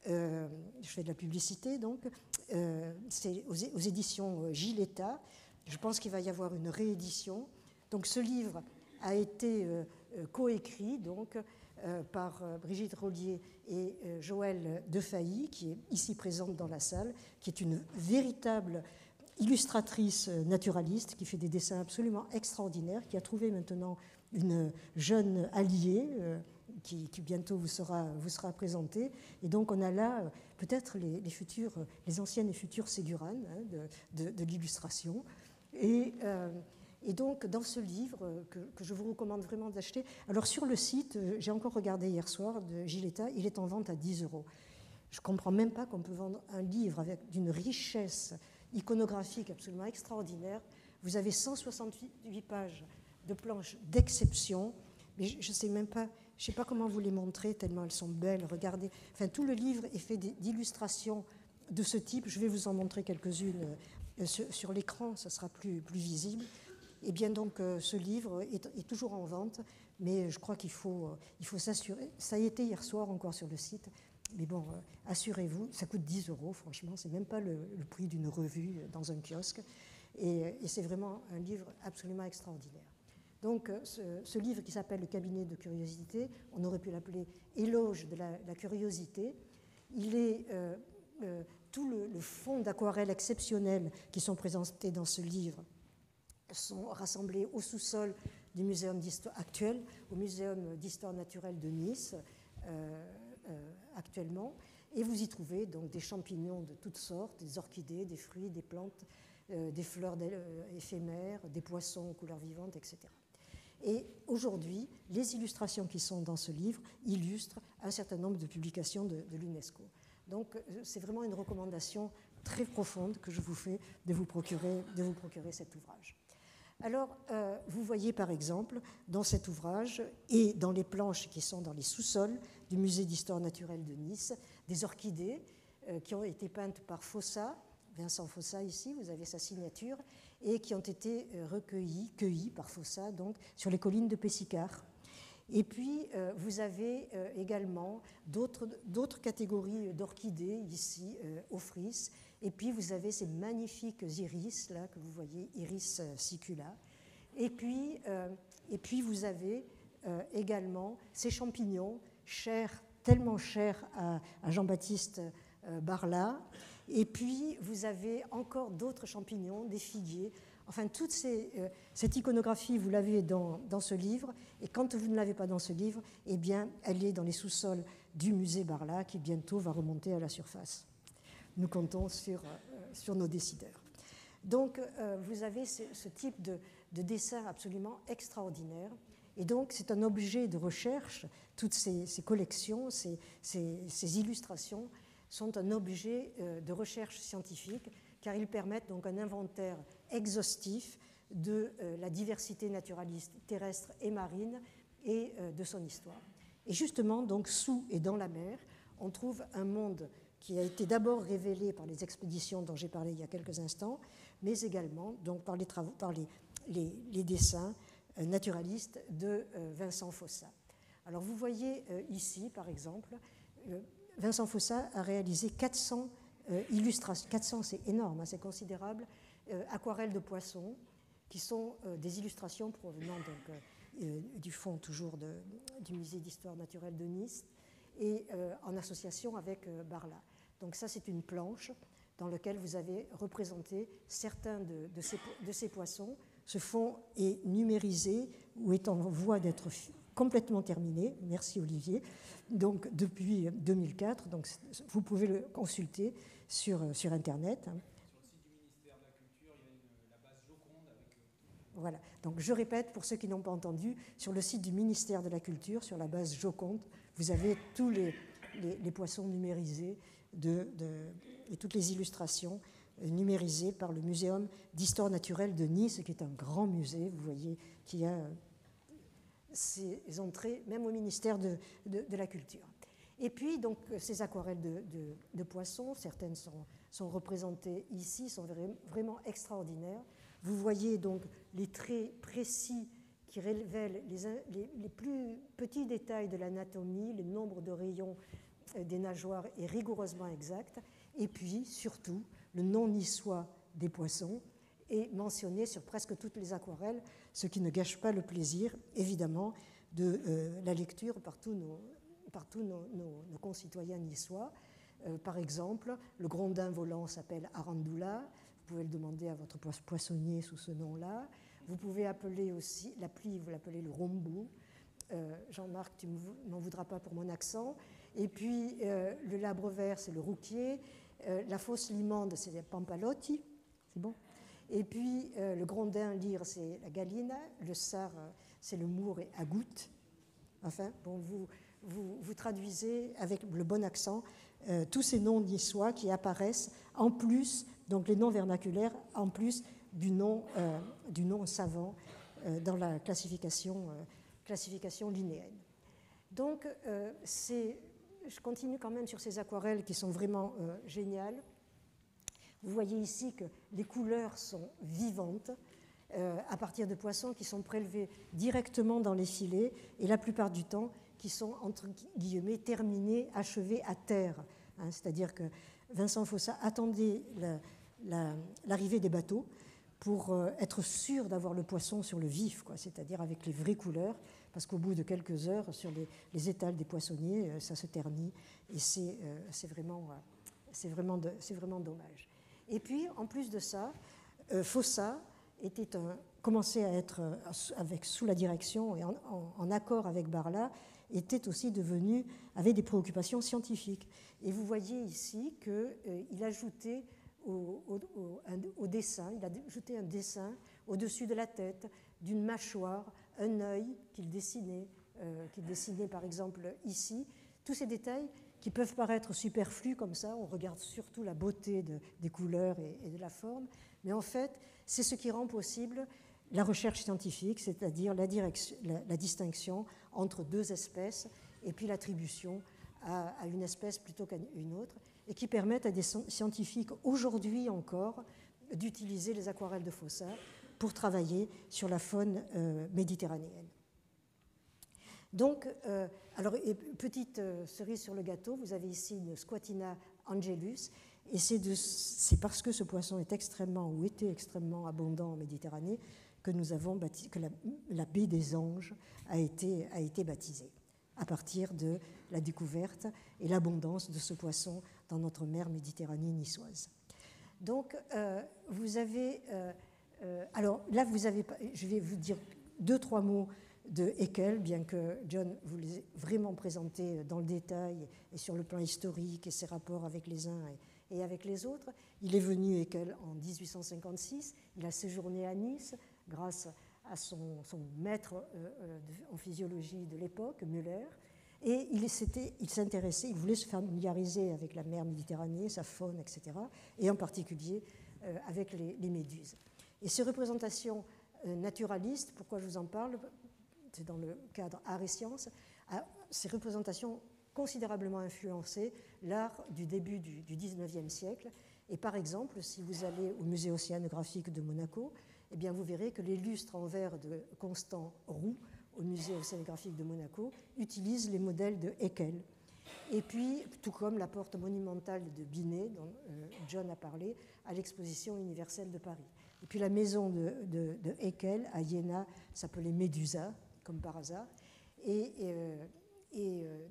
euh, je fais de la publicité donc, euh, c'est aux, éditions euh, Giletta. Je pense qu'il va y avoir une réédition. Donc ce livre a été coécrit donc, par Brigitte Rollier et Joël Defailly, qui est ici présente dans la salle, qui est une véritable illustratrice naturaliste, qui fait des dessins absolument extraordinaires, qui a trouvé maintenant une jeune alliée qui, bientôt vous sera, vous sera présenté. Et donc on a là euh, peut-être les, futurs, les anciennes et futures Séguranes hein, de, l'illustration. Et, euh, et, donc dans ce livre euh, que, je vous recommande vraiment d'acheter, alors sur le site, j'ai encore regardé hier soir de Giletta, il est en vente à 10 euros. Je ne comprends même pas qu'on peut vendre un livre avec d'une richesse iconographique absolument extraordinaire. Vous avez 168 pages de planches d'exception, mais je ne sais même pas je sais pas comment vous les montrer, tellement elles sont belles. Regardez. Enfin, tout le livre est fait d'illustrations de ce type. Je vais vous en montrer quelques-unes euh, sur, l'écran, ça sera plus, plus visible. Et bien donc, euh, ce livre est, toujours en vente, mais je crois qu'il faut, euh, il faut s'assurer. Ça a été hier soir encore sur le site. Mais bon, assurez-vous, ça coûte 10 euros, franchement, c'est même pas le, prix d'une revue dans un kiosque. et c'est vraiment un livre absolument extraordinaire. Donc euh, ce, livre qui s'appelle Le cabinet de curiosité, on aurait pu l'appeler Éloge de la, curiosité, il est euh, euh, tout le, fond d'aquarelles exceptionnelles qui sont présentés dans ce livre sont rassemblés au sous-sol du muséum actuel, au muséum d'histoire naturelle de Nice actuellement, et vous y trouvez donc des champignons de toutes sortes, des orchidées, des fruits, des plantes, des fleurs éphémères, des poissons aux couleurs vivantes, etc. Et aujourd'hui, les illustrations qui sont dans ce livre illustrent un certain nombre de publications de, l'UNESCO. Donc euh, c'est vraiment une recommandation très profonde que je vous fais de vous procurer, de vous procurer cet ouvrage. Alors, euh, vous voyez par exemple dans cet ouvrage et dans les planches qui sont dans les sous-sols du musée d'histoire naturelle de Nice, des orchidées euh, qui ont été peintes par Fossa, Vincent Fossa ici, vous avez sa signature, et qui ont été euh, recueillis, cueillis par Fossa, donc sur les collines de Pessicard. Et puis, vous avez également d'autres catégories d'orchidées ici, au fris. Et puis, vous avez ces magnifiques iris, là, que vous voyez, iris sicula. Et puis, et puis vous avez également ces champignons, chers, tellement chers à, Jean-Baptiste Barla, et puis, vous avez encore d'autres champignons, des figuiers. Enfin, toute euh, cette iconographie, vous l'avez dans, ce livre. Et quand vous ne l'avez pas dans ce livre, eh bien, elle est dans les sous-sols du musée Barla, qui bientôt va remonter à la surface. Nous comptons sur, euh, sur nos décideurs. Donc, euh, vous avez ce, type de, dessin absolument extraordinaire. Et donc, c'est un objet de recherche, toutes ces, collections, ces, ces illustrations sont un objet euh, de recherche scientifique car ils permettent donc un inventaire exhaustif de la diversité naturaliste terrestre et marine et de son histoire. Et justement, donc sous et dans la mer, on trouve un monde qui a été d'abord révélé par les expéditions dont j'ai parlé il y a quelques instants, mais également donc par les, travaux, par les, dessins naturalistes de Vincent Fossa. Alors vous voyez ici, par exemple, Vincent Fossa a réalisé 400 euh, illustrations. 400, c'est énorme, hein, c'est considérable. Euh, aquarelles de poissons, qui sont euh, des illustrations provenant du fond toujours du musée d'histoire naturelle de Nice, et en association avec Barla. Donc ça, c'est une planche dans laquelle vous avez représenté certains de, ces, poissons. Ce fond est numérisé ou est en voie d'être complètement terminé. Merci Olivier. Donc depuis 2004, donc vous pouvez le consulter sur, sur Internet. Euh, voilà. Donc je répète pour ceux qui n'ont pas entendu, sur le site du ministère de la Culture, sur la base Joconde, vous avez tous les, les, poissons numérisés et toutes les illustrations euh, numérisées par le Muséum d'histoire naturelle de Nice, qui est un grand musée, vous voyez, qui a ses entrées même au ministère de, la Culture. Et puis, donc, ces aquarelles de, poissons, certaines sont, représentées ici, sont vraiment extraordinaires. Vous voyez donc les traits précis qui révèlent les, plus petits détails de l'anatomie, le nombre de rayons euh, des nageoires est rigoureusement exact, et puis surtout le nom niçois des poissons est mentionné sur presque toutes les aquarelles, ce qui ne gâche pas le plaisir, évidemment, de euh, la lecture par tous nos, par tous nos, nos, concitoyens niçois. Euh, par exemple, le grondin volant s'appelle Arandula. Vous pouvez le demander à votre poissonnier sous ce nom-là. Vous pouvez appeler aussi la pluie, vous l'appelez le rombou. Euh, Jean-Marc, tu m'en voudras pas pour mon accent. Et puis le labre vert, c'est le rouquier. la fausse limande, c'est les pampalotti. C'est bon et puis euh, le grondin lyre, c'est la galine, le sar, euh, c'est le mour et agout. Enfin, bon, vous, vous, traduisez avec le bon accent euh, tous ces noms niçois qui apparaissent en plus, donc les noms vernaculaires, en plus du nom, du nom savant dans la classification, classification linéenne. Donc, je continue quand même sur ces aquarelles qui sont vraiment géniales. Vous voyez ici que les couleurs sont vivantes euh, à partir de poissons qui sont prélevés directement dans les filets et la plupart du temps qui sont entre guillemets terminés, achevés à terre. Hein. C'est-à-dire que Vincent Fossa attendait l'arrivée des bateaux pour euh, être sûr d'avoir le poisson sur le vif, c'est-à-dire avec les vraies couleurs, parce qu'au bout de quelques heures, sur les, étals des poissonniers, euh, ça se ternit, et c'est vraiment, vraiment, vraiment dommage. Et puis, en plus de ça, euh, Fossa était commençait à être euh, avec, sous la direction et en, accord avec Barla, était aussi devenu, avait des préoccupations scientifiques. Et vous voyez ici qu'il euh, ajoutait au, dessin, il a ajouté un dessin au-dessus de la tête, d'une mâchoire, un œil qu'il dessinait, qu'il dessinait par exemple ici. Tous ces détails qui peuvent paraître superflus comme ça, on regarde surtout la beauté des couleurs et, de la forme, mais en fait, c'est ce qui rend possible la recherche scientifique, c'est-à-dire la, la, distinction entre deux espèces et puis l'attribution à, une espèce plutôt qu'à une autre, et qui permettent à des scientifiques aujourd'hui encore d'utiliser les aquarelles de Fossa pour travailler sur la faune euh, méditerranéenne. Donc, euh, petite euh, cerise sur le gâteau, vous avez ici une Squatina angelus, et c'est parce que ce poisson est extrêmement, ou était extrêmement abondant en Méditerranée, que nous avons la, baie des anges a été, a été baptisée, à partir de la découverte et l'abondance de ce poisson dans notre mer Méditerranée niçoise. Donc, vous avez. Alors là, vous avez. Je vais vous dire deux, trois mots de Haeckel, bien que John vous l'ait vraiment présenté dans le détail et sur le plan historique et ses rapports avec les uns et avec les autres. Il est venu Haeckel en 1856, il a séjourné à Nice grâce à son, maître euh, euh, en physiologie de l'époque, Müller, et il s'intéressait, il, voulait se familiariser avec la mer Méditerranée, sa faune, etc., et en particulier euh, avec les, les, méduses. Et ces représentations naturalistes, pourquoi je vous en parle? C'est dans le cadre art et sciences, ces représentations considérablement influencé l'art du début du, XIXe siècle. Et par exemple, si vous allez au musée océanographique de Monaco, eh bien vous verrez que les lustres en verre de Constant Roux au musée océanographique de Monaco utilisent les modèles de Haeckel. Et puis, tout comme la porte monumentale de Binet, dont euh, John a parlé, à l'exposition universelle de Paris. Et puis la maison de, de, à Iéna s'appelait Médusa, comme par hasard. Et, et, euh, euh,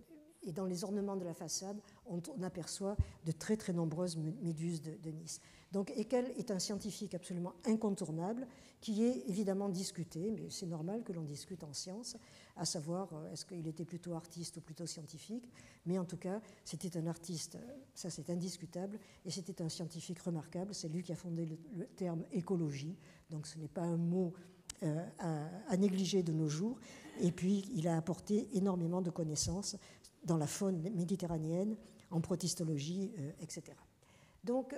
dans les ornements de la façade, on, aperçoit de très très nombreuses méduses de, Nice. Donc Ekel est un scientifique absolument incontournable qui est évidemment discuté, mais c'est normal que l'on discute en science, à savoir euh, est-ce qu'il était plutôt artiste ou plutôt scientifique. Mais en tout cas, c'était un artiste, ça c'est indiscutable, et c'était un scientifique remarquable. C'est lui qui a fondé le, terme écologie, donc ce n'est pas un mot euh, à, négliger de nos jours. Et puis, il a apporté énormément de connaissances dans la faune méditerranéenne, en protistologie, euh, etc. Donc,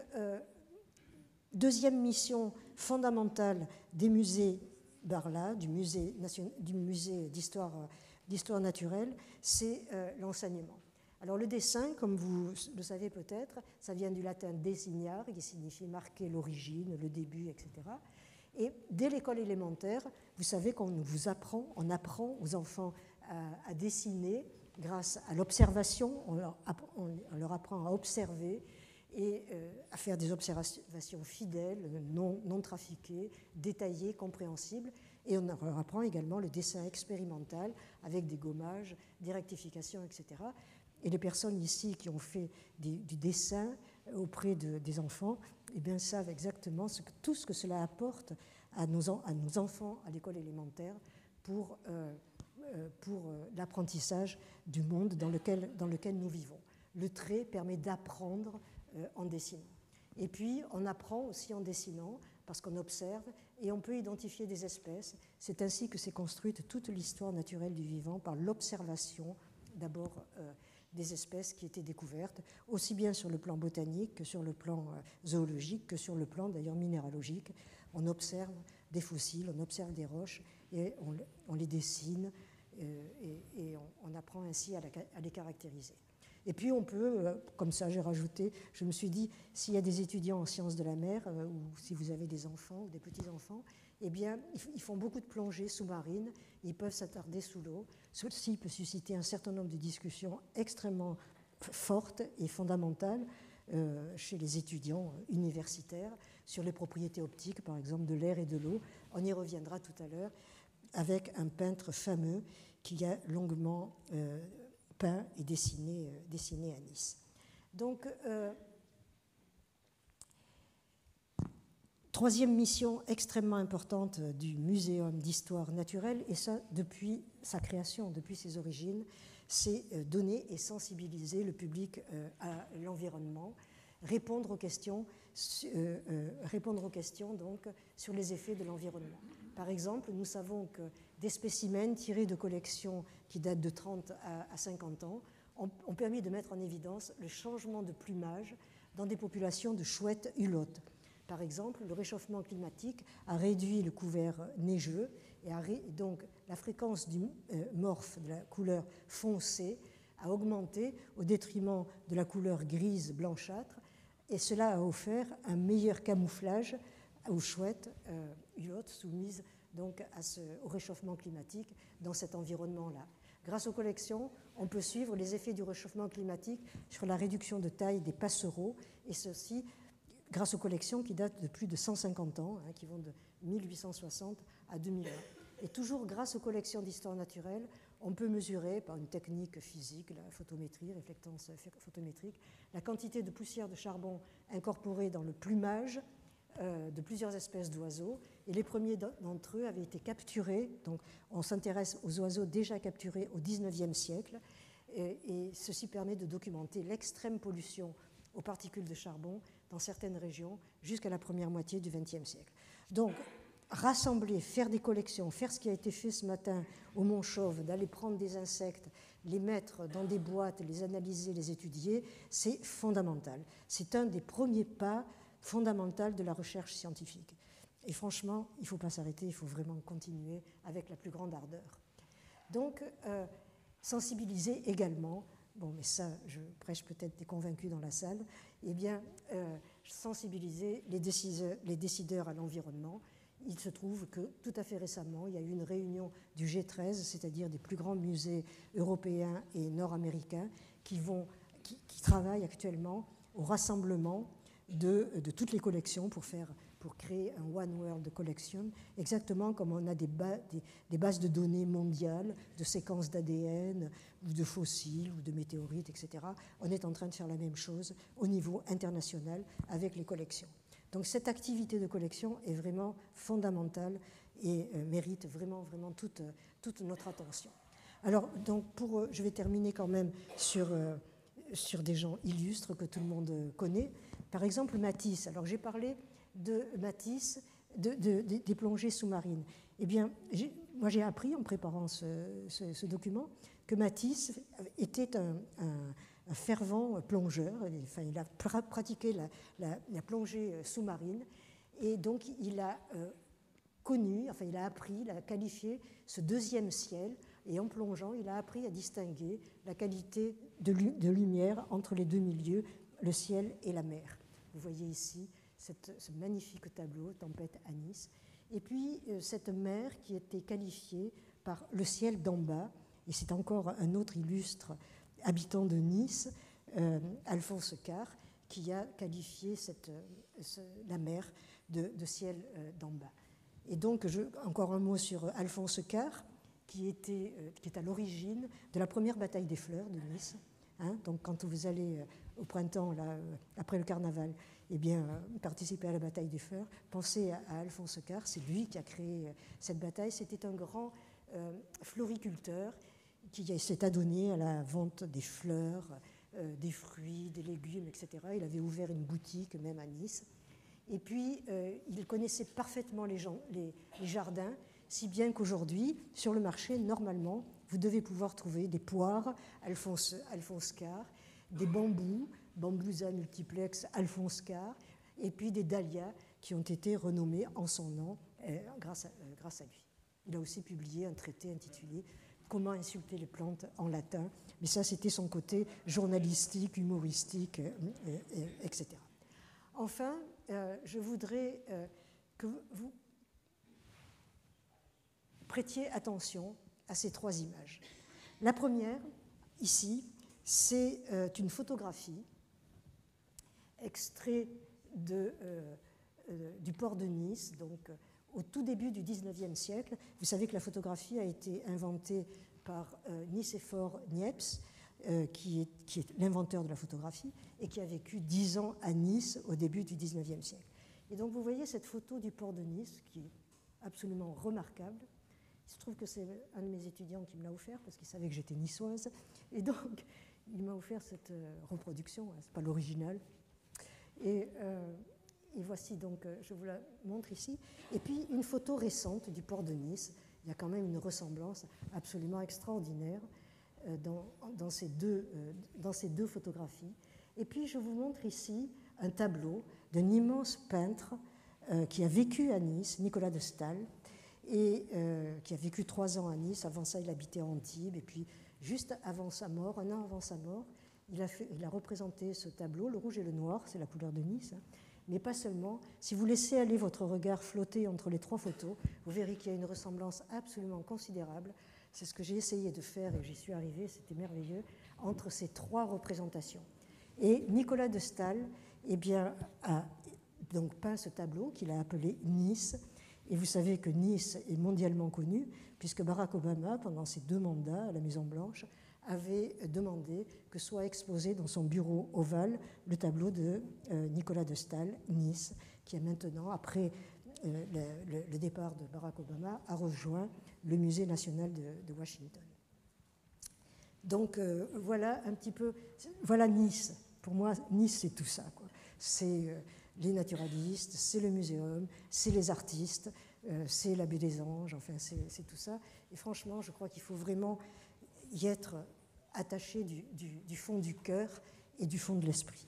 deuxième mission fondamentale des musées Barla, du musée, d'histoire, naturelle, c'est euh, l'enseignement. Alors le dessin, comme vous le savez peut-être, ça vient du latin designare, qui signifie marquer l'origine, le début, etc. Et dès l'école élémentaire, vous savez qu'on vous apprend, on apprend aux enfants à, dessiner grâce à l'observation, on, on leur apprend à observer, et euh, à faire des observations fidèles, non, trafiquées, détaillées, compréhensibles. Et on leur apprend également le dessin expérimental avec des gommages, des rectifications, etc. Et les personnes ici qui ont fait du dessin auprès de, des enfants eh bien, savent exactement tout ce que cela apporte à nos, enfants à l'école élémentaire pour, euh, euh, pour l'apprentissage du monde dans lequel, nous vivons. Le trait permet d'apprendre en dessinant. Et puis, on apprend aussi en dessinant, parce qu'on observe, et on peut identifier des espèces. C'est ainsi que s'est construite toute l'histoire naturelle du vivant, par l'observation d'abord euh, des espèces qui étaient découvertes, aussi bien sur le plan botanique que sur le plan euh, zoologique, que sur le plan d'ailleurs minéralogique. On observe des fossiles, on observe des roches, et on, les dessine, et, on, apprend ainsi à les caractériser. Et puis on peut, euh, comme ça j'ai rajouté, je me suis dit, s'il y a des étudiants en sciences de la mer, euh, ou si vous avez des enfants ou des petits-enfants, eh bien, ils font beaucoup de plongées sous-marines, ils peuvent s'attarder sous l'eau. Ceci peut susciter un certain nombre de discussions extrêmement fortes et fondamentales euh, chez les étudiants universitaires sur les propriétés optiques, par exemple, de l'air et de l'eau. On y reviendra tout à l'heure avec un peintre fameux qui a longuement peint et dessiné, euh, dessiné à Nice. Donc, euh, troisième mission extrêmement importante du Muséum d'histoire naturelle, et ça depuis sa création, depuis ses origines, c'est euh, donner et sensibiliser le public à l'environnement, répondre aux questions, répondre aux questions donc sur les effets de l'environnement. Par exemple, nous savons que des spécimens tirés de collections qui datent de 30 à 50 ans ont, permis de mettre en évidence le changement de plumage dans des populations de chouettes hulottes. Par exemple, le réchauffement climatique a réduit le couvert neigeux et a donc la fréquence du euh, morphe de la couleur foncée a augmenté au détriment de la couleur grise blanchâtre et cela a offert un meilleur camouflage aux chouettes euh, hulottes soumises donc à ce, au réchauffement climatique dans cet environnement-là. Grâce aux collections, on peut suivre les effets du réchauffement climatique sur la réduction de taille des passereaux, et ceci grâce aux collections qui datent de plus de 150 ans, hein, qui vont de 1860 à 2001. Et toujours grâce aux collections d'histoire naturelle, on peut mesurer par une technique physique, la photométrie, réflectance photométrique, la quantité de poussière de charbon incorporée dans le plumage de plusieurs espèces d'oiseaux. Et les premiers d'entre eux avaient été capturés. Donc, on s'intéresse aux oiseaux déjà capturés au XIXe siècle. Et, ceci permet de documenter l'extrême pollution aux particules de charbon dans certaines régions jusqu'à la première moitié du XXe siècle. Donc, rassembler, faire des collections, faire ce qui a été fait ce matin au Mont Chauve, d'aller prendre des insectes, les mettre dans des boîtes, les analyser, les étudier, c'est fondamental. C'est un des premiers pas fondamentale de la recherche scientifique. Et franchement, il ne faut pas s'arrêter, il faut vraiment continuer avec la plus grande ardeur. Donc, euh, sensibiliser également, bon, mais ça, je prêche peut-être des convaincus dans la salle, eh bien, euh, sensibiliser les décideurs, à l'environnement. Il se trouve que tout à fait récemment, il y a eu une réunion du G13, c'est-à-dire des plus grands musées européens et nord-américains, qui travaillent actuellement au rassemblement de, toutes les collections pour faire pour créer un One World Collection, exactement comme on a des, bases de données mondiales, de séquences d'ADN, ou de fossiles, ou de météorites, etc. On est en train de faire la même chose au niveau international avec les collections. Donc cette activité de collection est vraiment fondamentale et euh, mérite vraiment, vraiment toute, toute notre attention. Alors, donc pour, euh, je vais terminer quand même sur, euh, sur des gens illustres que tout le monde connaît. Par exemple, Matisse. Alors, j'ai parlé de Matisse, de, des plongées sous-marines. Eh bien, moi, j'ai appris en préparant ce, document que Matisse était un, fervent plongeur. Enfin, il a pratiqué la, la, plongée sous-marine et donc il a connu, enfin, il a appris, il a qualifié ce deuxième ciel et en plongeant, il a appris à distinguer la qualité de, lumière entre les deux milieux, le ciel et la mer. Vous voyez ici ce magnifique tableau, Tempête à Nice. Et puis euh, cette mer qui était qualifiée par le ciel d'en bas, et c'est encore un autre illustre habitant de Nice, euh, Alphonse Carr, qui a qualifié euh, la mer de, ciel d'en bas. Et donc, encore un mot sur Alphonse Carr qui, était, qui est à l'origine de la première bataille des fleurs de Nice. Hein. donc quand vous allez au printemps, euh, après le carnaval, eh bien, participer à la bataille des fleurs, pensez à, Alphonse Carr, c'est lui qui a créé cette bataille. C'était un grand floriculteur qui s'est adonné à la vente des fleurs, des fruits, des légumes, etc. Il avait ouvert une boutique même à Nice. Et puis, il connaissait parfaitement les jardins si bien qu'aujourd'hui, sur le marché, normalement, vous devez pouvoir trouver des poires Alphonse, Alphonse Carr, des bambous, Bambouza multiplex Alphonse Carr, et puis des dahlias qui ont été renommés en son nom euh, grâce, à, euh, grâce à lui. Il a aussi publié un traité intitulé Comment insulter les plantes en latin, mais ça c'était son côté journalistique, humoristique, euh, etc. Enfin, je voudrais que vous prêtiez attention à ces trois images. La première, ici, c'est euh, une photographie extrait de, euh, euh, du port de Nice, donc au tout début du 19e siècle. Vous savez que la photographie a été inventée par Nicéphore Niepce, qui est, qui est l'inventeur de la photographie, et qui a vécu dix ans à Nice au début du 19e siècle. Et donc vous voyez cette photo du port de Nice, qui est absolument remarquable, il se trouve que c'est un de mes étudiants qui me l'a offert parce qu'il savait que j'étais niçoise. Et donc, il m'a offert cette euh, reproduction. Hein, c'est pas l'original. Et, euh, voici donc, euh, je vous la montre ici. Et puis, une photo récente du port de Nice. Il y a quand même une ressemblance absolument extraordinaire dans, ces deux, dans ces deux photographies. Et puis, je vous montre ici un tableau d'un immense peintre qui a vécu à Nice, Nicolas de Stahl, et euh, qui a vécu trois ans à Nice. Avant ça, il habitait Antibes. Et puis, juste avant sa mort, un an avant sa mort, il a, représenté ce tableau, le rouge et le noir, c'est la couleur de Nice. Hein. Mais pas seulement. Si vous laissez aller votre regard flotter entre les trois photos, vous verrez qu'il y a une ressemblance absolument considérable. C'est ce que j'ai essayé de faire et j'y suis arrivé, c'était merveilleux, entre ces trois représentations. Et Nicolas de Stahl eh bien, a donc peint ce tableau qu'il a appelé Nice et vous savez que Nice est mondialement connu, puisque Barack Obama, pendant ses deux mandats à la Maison-Blanche, avait demandé que soit exposé dans son bureau ovale le tableau de euh, Nicolas de Stahl, Nice, qui a maintenant, après euh, le, départ de Barack Obama, a rejoint le Musée national de, Washington. Donc euh, voilà un petit peu, voilà Nice. Pour moi, Nice, c'est tout ça. C'est les naturalistes, c'est le muséum, c'est les artistes, euh, c'est l'abbé des anges, enfin c'est tout ça. Et franchement, je crois qu'il faut vraiment y être attaché du, fond du cœur et du fond de l'esprit.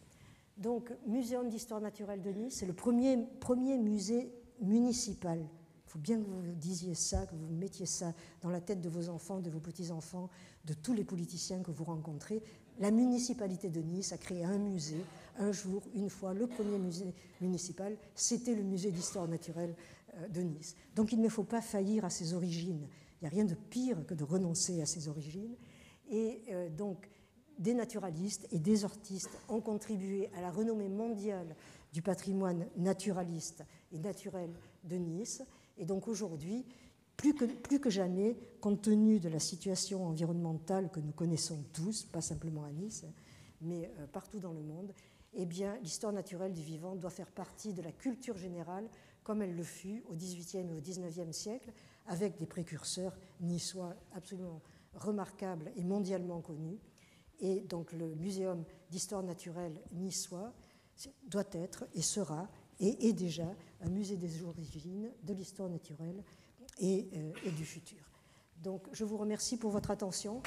Donc, Muséum d'histoire naturelle de Nice, c'est le premier, premier musée municipal. Il faut bien que vous disiez ça, que vous mettiez ça dans la tête de vos enfants, de vos petits-enfants, de tous les politiciens que vous rencontrez. La municipalité de Nice a créé un musée un jour, une fois, le premier musée municipal, c'était le musée d'histoire naturelle euh, de Nice. Donc il ne faut pas faillir à ses origines. Il n'y a rien de pire que de renoncer à ses origines. Et euh, donc des naturalistes et des artistes ont contribué à la renommée mondiale du patrimoine naturaliste et naturel de Nice. Et donc aujourd'hui, plus que, jamais, compte tenu de la situation environnementale que nous connaissons tous, pas simplement à Nice, mais euh, partout dans le monde, eh bien, l'histoire naturelle du vivant doit faire partie de la culture générale, comme elle le fut au XVIIIe et au XIXe siècle, avec des précurseurs niçois absolument remarquables et mondialement connus. Et donc, le Muséum d'histoire naturelle niçois doit être et sera et est déjà un musée des origines, de l'histoire naturelle et, euh, et, du futur. Donc je vous remercie pour votre attention.